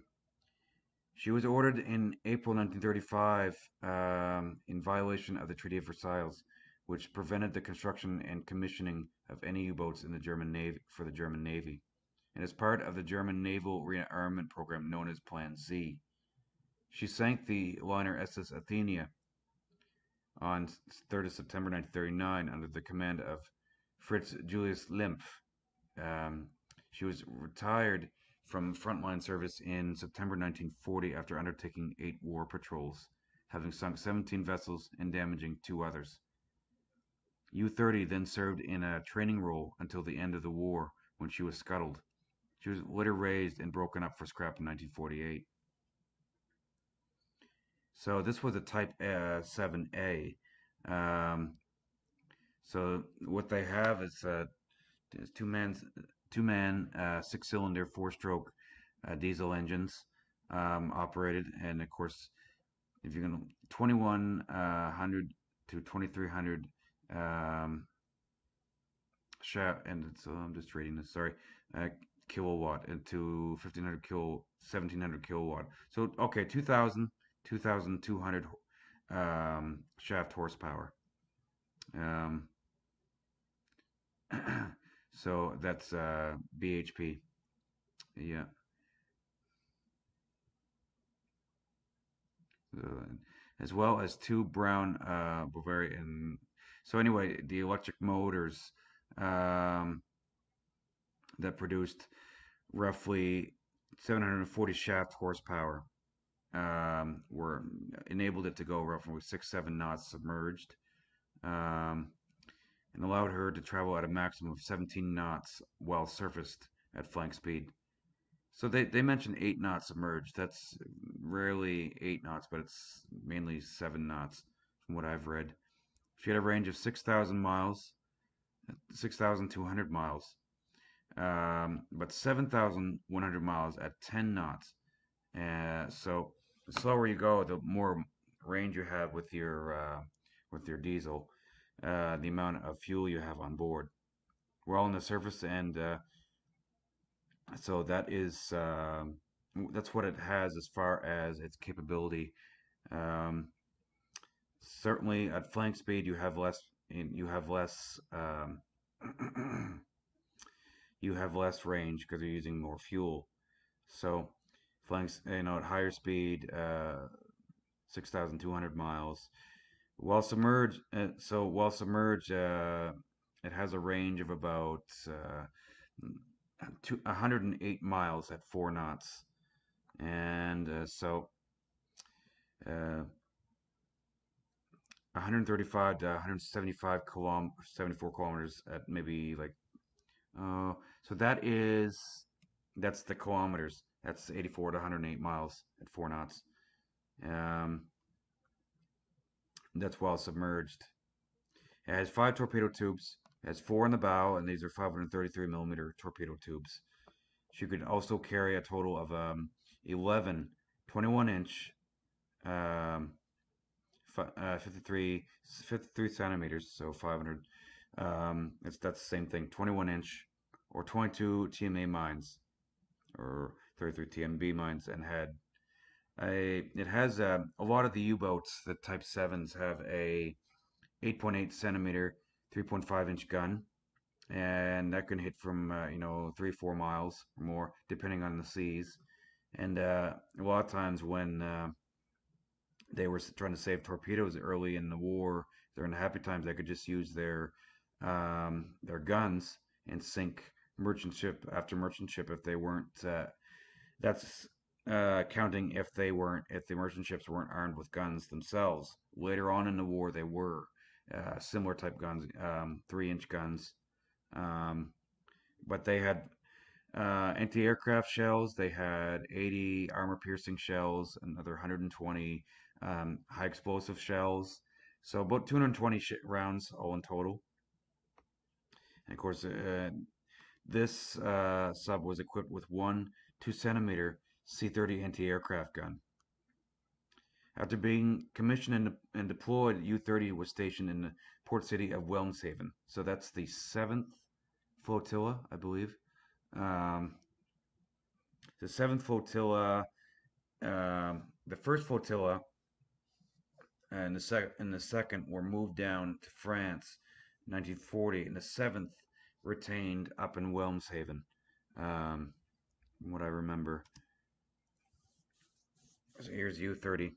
she was ordered in April 1935 um, in violation of the Treaty of Versailles, which prevented the construction and commissioning of any U-boats in the German Navy for the German Navy, and as part of the German naval rearmament program known as Plan Z. She sank the liner SS Athenia on 3rd of September 1939 under the command of Fritz Julius Lemp. Um, she was retired from frontline service in September 1940 after undertaking eight war patrols, having sunk 17 vessels and damaging two others. U-30 then served in a training role until the end of the war when she was scuttled. She was later raised and broken up for scrap in 1948. So this was a Type uh, 7A. Um, so what they have is uh, two men's two man, uh, six cylinder, four stroke uh, diesel engines um, operated. And of course, if you're going to 2100 to 2300 um, shaft, and it's, uh, I'm just reading this. Sorry, uh, kilowatt into 1500 kilo, 1700 kilowatt. So okay, 2000, 2200 um, shaft horsepower. Um, so that's uh, BHP. Yeah. As well as two brown uh, Bavarian. So anyway, the electric motors um, that produced roughly 740 shaft horsepower um, were enabled it to go roughly six seven knots submerged, um, and allowed her to travel at a maximum of 17 knots while surfaced at flank speed. So they, they mentioned eight knots submerged. That's rarely eight knots, but it's mainly seven knots from what I've read. She had a range of 6,000 miles, 6,200 miles, um, but 7,100 miles at 10 knots. Uh, so the slower you go, the more range you have with your uh, with your diesel, uh, the amount of fuel you have on board. We're all on the surface, and uh, so that is um, that's what it has as far as its capability. Um, certainly, at flank speed, you have less. You have less. Um, you have less range because you're using more fuel. So, flanks, you know, at higher speed, uh, 6,200 miles. While submerged, uh, so while submerged, uh, it has a range of about uh, 108 miles at four knots. And uh, so uh, 135 to 175 kilom 74 kilometers at maybe like uh, so that is that's the kilometers that's 84 to 108 miles at four knots um, that's while submerged it has five torpedo tubes it has four in the bow, and these are 533 millimeter torpedo tubes. She could also carry a total of um, 11 21 inch, um, uh, 53, 53 centimeters, so 500. Um, it's that's the same thing, 21 inch or 22 TMA mines or 33 TMB mines, and had a. It has a, a lot of the U-boats, the Type Sevens, have a 8.8 centimeter 3.5 inch gun and that can hit from uh, you know three four miles or more depending on the seas and uh, a lot of times when uh, they were trying to save torpedoes early in the war during the happy times they could just use their um, their guns and sink merchant ship after merchant ship if they weren't uh, that's uh, counting if they weren't if the merchant ships weren't armed with guns themselves later on in the war they were uh, similar type guns, um, three inch guns. Um, but they had uh, anti aircraft shells, they had 80 armor piercing shells, another 120 um, high explosive shells. So about 220 rounds all in total. And of course, uh, this uh, sub was equipped with one 2 centimeter C 30 anti aircraft gun. After being commissioned and, and deployed, U-30 was stationed in the port city of Wilhelmshaven. So that's the seventh flotilla, I believe. Um, the seventh flotilla, um, the first flotilla, and the second and the second were moved down to France, 1940, and the seventh retained up in Wilhelmshaven. Um, what I remember. So here's U-30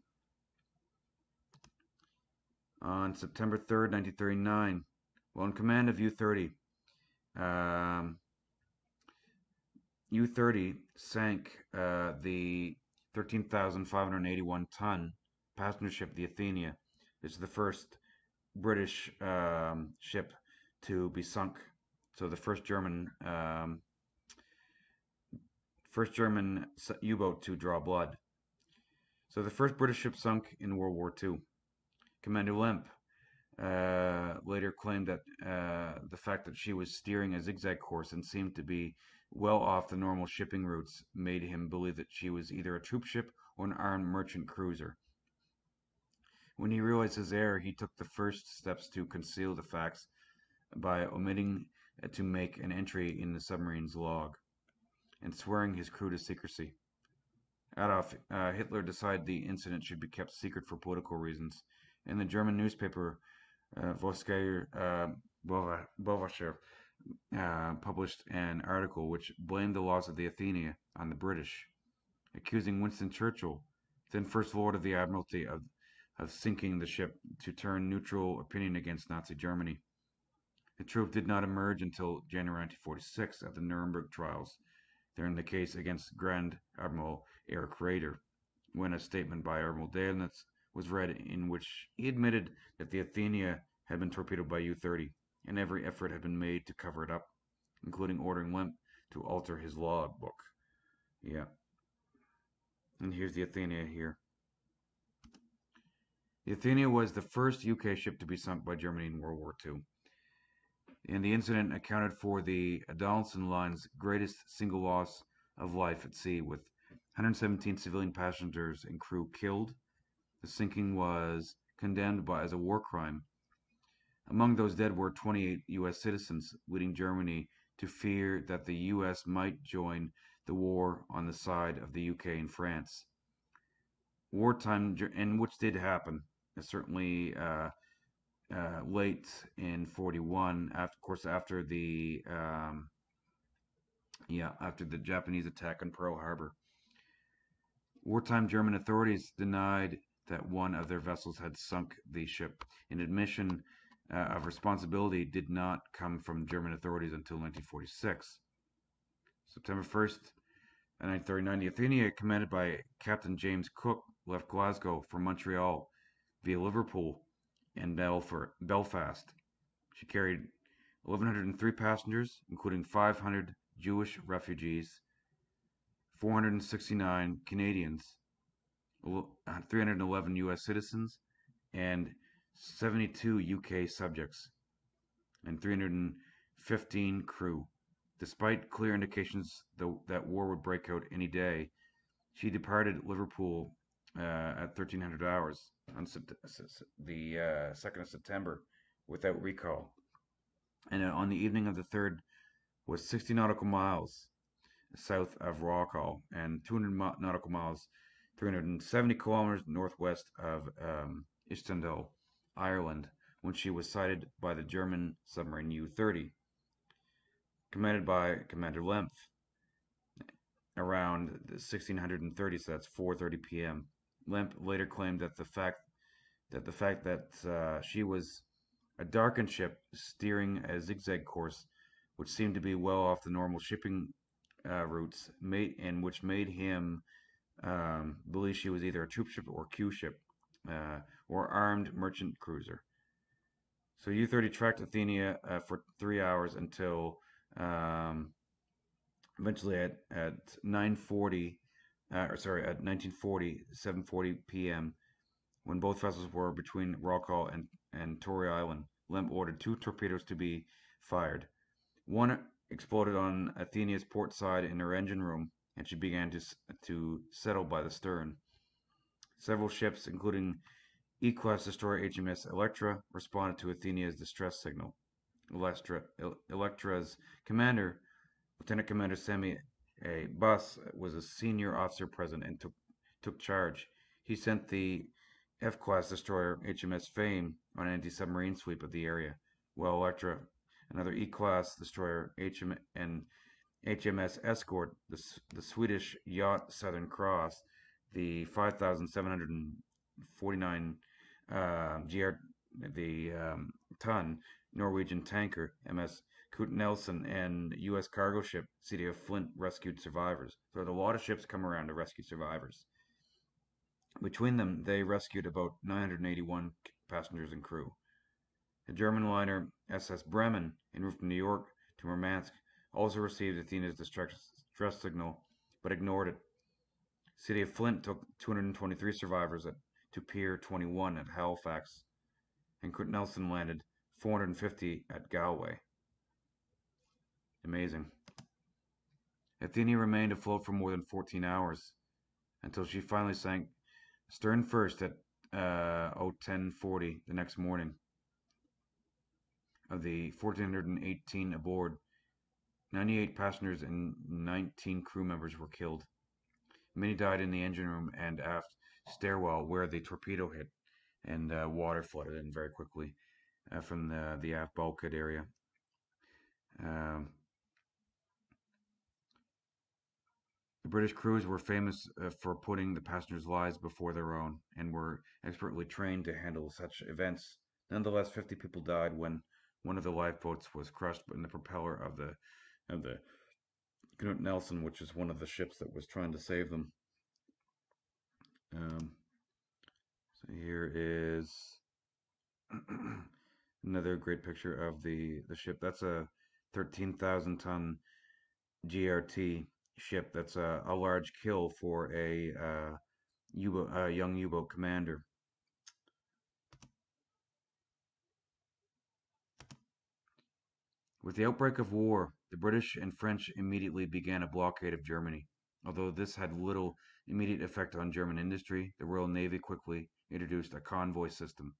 on September 3rd, 1939, while in command of U-30. Um, U-30 sank uh, the 13,581 ton passenger ship, the Athenia. This is the first British um, ship to be sunk. So the first German um, first German U-boat to draw blood. So the first British ship sunk in World War II. Commander Lemp uh, later claimed that uh, the fact that she was steering a zigzag course and seemed to be well off the normal shipping routes made him believe that she was either a troop ship or an armed merchant cruiser. When he realized his error, he took the first steps to conceal the facts by omitting to make an entry in the submarine's log and swearing his crew to secrecy. Adolf uh, Hitler decided the incident should be kept secret for political reasons, and the German newspaper uh, Völkischer uh, uh, published an article which blamed the loss of the Athenia on the British, accusing Winston Churchill, then First Lord of the Admiralty, of, of sinking the ship to turn neutral opinion against Nazi Germany. The truth did not emerge until January 1946 at the Nuremberg trials, during the case against Grand Admiral Erich Raeder, when a statement by Admiral Dönitz was read in which he admitted that the Athenia had been torpedoed by U-30, and every effort had been made to cover it up, including ordering Lemp to alter his log book. Yeah. And here's the Athenia here. The Athenia was the first UK ship to be sunk by Germany in World War II. And the incident accounted for the Donaldson Line's greatest single loss of life at sea, with 117 civilian passengers and crew killed. The sinking was condemned by, as a war crime among those dead were 28 U.S. citizens, leading Germany to fear that the U.S. might join the war on the side of the UK and France. Wartime, and which did happen, certainly uh, uh, late in 41, after, of course, after the um, yeah, after the Japanese attack on Pearl Harbor. Wartime German authorities denied that one of their vessels had sunk the ship, an admission uh, of responsibility did not come from German authorities until 1946. September 1st, 1939, the Athenia, commanded by Captain James Cook, left Glasgow for Montreal via Liverpool and Belfast. She carried 1,103 passengers, including 500 Jewish refugees, 469 Canadians, 311 U.S. citizens, and 72 UK subjects, and 315 crew. Despite clear indications that war would break out any day, she departed Liverpool uh, at 1300 hours on the uh, 2nd of September without recall. And uh, on the evening of the 3rd was 60 nautical miles south of Rockall and 200 nautical miles, 370 kilometers northwest of um, Inishtrahull. Ireland when she was sighted by the German submarine U-30, commanded by Commander Lemp around 1630, so that's 4:30 p.m. Lemp later claimed that the fact that the fact that uh, she was a darkened ship steering a zigzag course, which seemed to be well off the normal shipping uh, routes, made and which made him um, believe she was either a troop ship or Q ship uh, or armed merchant cruiser. So U-30 tracked Athenia uh, for three hours until um, eventually at at 9:40, uh, or sorry, at 1940, 7:40 p.m. when both vessels were between Rockall and and Tory Island, Lemp ordered two torpedoes to be fired. One exploded on Athenia's port side in her engine room, and she began to to settle by the stern. Several ships, including E-class destroyer HMS Electra, responded to Athenia's distress signal. Electra, Electra's commander, Lieutenant Commander Semi a Buss, was a senior officer present and took took charge. He sent the F-class destroyer HMS Fame on an anti-submarine sweep of the area, while Electra, another E-class destroyer HM and HMS Escort, the, the Swedish yacht Southern Cross, the 5,749 uh, GR, the um, ton Norwegian tanker MS Knute Nelson and U.S. cargo ship City of Flint rescued survivors. So a lot of ships come around to rescue survivors. Between them, they rescued about 981 passengers and crew. The German liner SS Bremen, en route from New York to Murmansk, also received Athenia's distress signal, but ignored it City of Flint took 223 survivors at, to Pier 21 at Halifax, and Nelson landed 450 at Galway. Amazing. Athenia remained afloat for more than 14 hours until she finally sank stern first at uh, 01040 the next morning. of the 1,418 aboard, 98 passengers and 19 crew members were killed. Many died in the engine room and aft stairwell where the torpedo hit, and uh, water flooded in very quickly uh, from the, the aft bulkhead area. Um, the British crews were famous uh, for putting the passengers' lives before their own and were expertly trained to handle such events. Nonetheless, 50 people died when one of the lifeboats was crushed in the propeller of the of the Knute Nelson, which is one of the ships that was trying to save them. Um, so here is another great picture of the the ship. That's a 13,000 ton GRT ship. That's a, a large kill for a uh, U-boat, young U-boat commander. With the outbreak of war, the British and French immediately began a blockade of Germany. Although this had little immediate effect on German industry, the Royal Navy quickly introduced a convoy system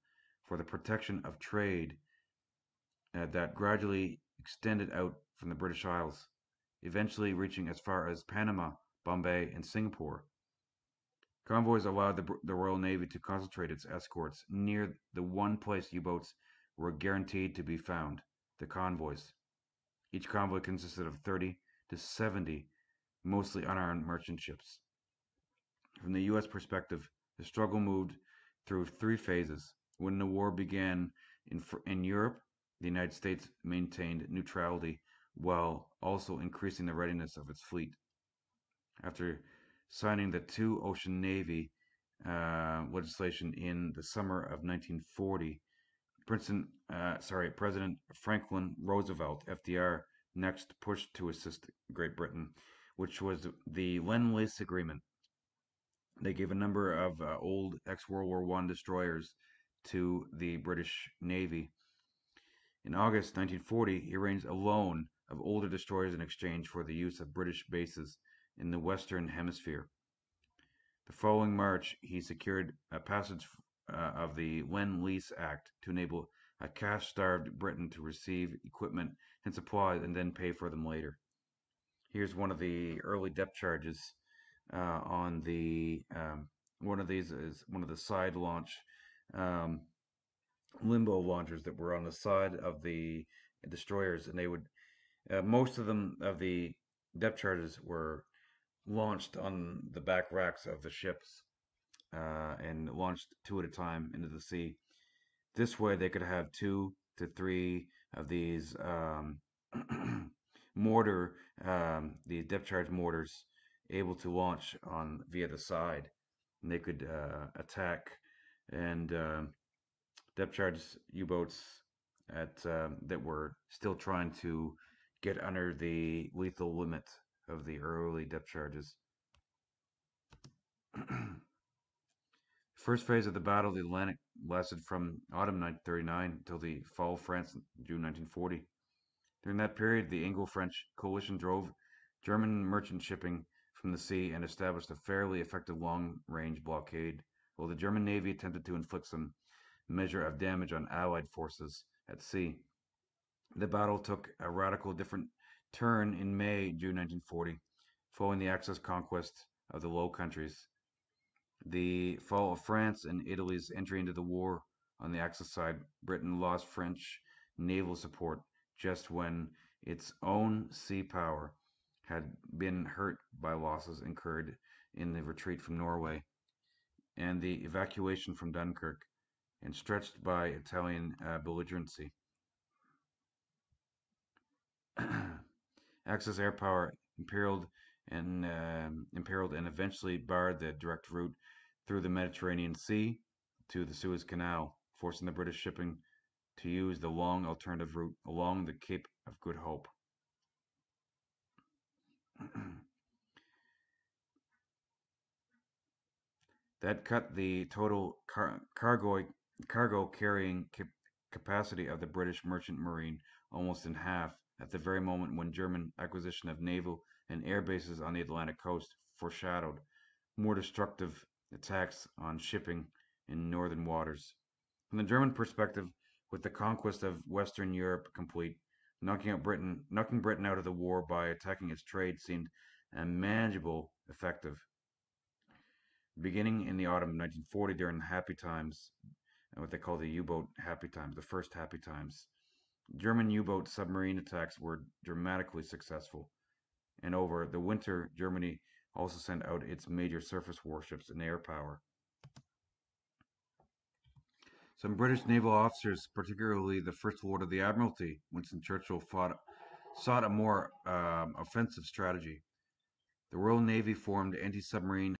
for the protection of trade uh, that gradually extended out from the British Isles, eventually reaching as far as Panama, Bombay, and Singapore. Convoys allowed the, the Royal Navy to concentrate its escorts near the one place U-boats were guaranteed to be found, the convoys. Each convoy consisted of 30 to 70 mostly unarmed merchant ships. From the U.S. perspective, the struggle moved through three phases. When the war began in, in Europe, the United States maintained neutrality while also increasing the readiness of its fleet. After signing the two ocean navy uh, legislation in the summer of 1940, Princeton, uh, sorry, President Franklin Roosevelt, FDR, next pushed to assist Great Britain, which was the Lend-Lease Agreement. They gave a number of uh, old ex-World War One destroyers to the British Navy in August 1940, he arranged a loan of older destroyers in exchange for the use of British bases in the Western Hemisphere. The following March, he secured a passage uh, of the Lend-Lease Act to enable a cash-starved Britain to receive equipment and supplies and then pay for them later. Here's one of the early depth charges uh, on the um, one of these is one of the side launch um, limbo launchers that were on the side of the destroyers, and they would uh, most of them of the depth charges were launched on the back racks of the ships uh, and launched two at a time into the sea. This way, they could have two to three of these um, mortar, um, the depth charge mortars, able to launch on via the side, and they could uh, attack and uh, depth charge U-boats at um, that were still trying to get under the lethal limit of the early depth charges. First phase of the Battle of the Atlantic lasted from autumn 1939 until the fall of France in June 1940. During that period, the Anglo-French coalition drove German merchant shipping from the sea and established a fairly effective long-range blockade, while the German Navy attempted to inflict some measure of damage on Allied forces at sea. The battle took a radical different turn in May, June 1940, following the Axis conquest of the Low Countries. The fall of France and Italy's entry into the war on the Axis side, Britain lost French naval support just when its own sea power had been hurt by losses incurred in the retreat from Norway and the evacuation from Dunkirk and stretched by Italian uh, belligerency. Axis air power imperiled and uh, imperiled and eventually barred the direct route through the Mediterranean Sea to the Suez Canal, forcing the British shipping to use the long alternative route along the Cape of Good Hope. that cut the total car cargo cargo carrying capacity of the British merchant marine almost in half at the very moment when German acquisition of naval and air bases on the Atlantic coast foreshadowed more destructive attacks on shipping in northern waters. From the German perspective, With the conquest of Western Europe complete, knocking out Britain, knocking Britain out of the war by attacking its trade seemed unmanageable effective. Beginning in the autumn of 1940, during the happy times, and what they call the U-boat happy times, the first happy times, German U-boat submarine attacks were dramatically successful. And over the winter, Germany also sent out its major surface warships and air power. Some British naval officers, particularly the First Lord of the Admiralty, Winston Churchill, fought, sought a more um, offensive strategy. The Royal Navy formed anti-submarine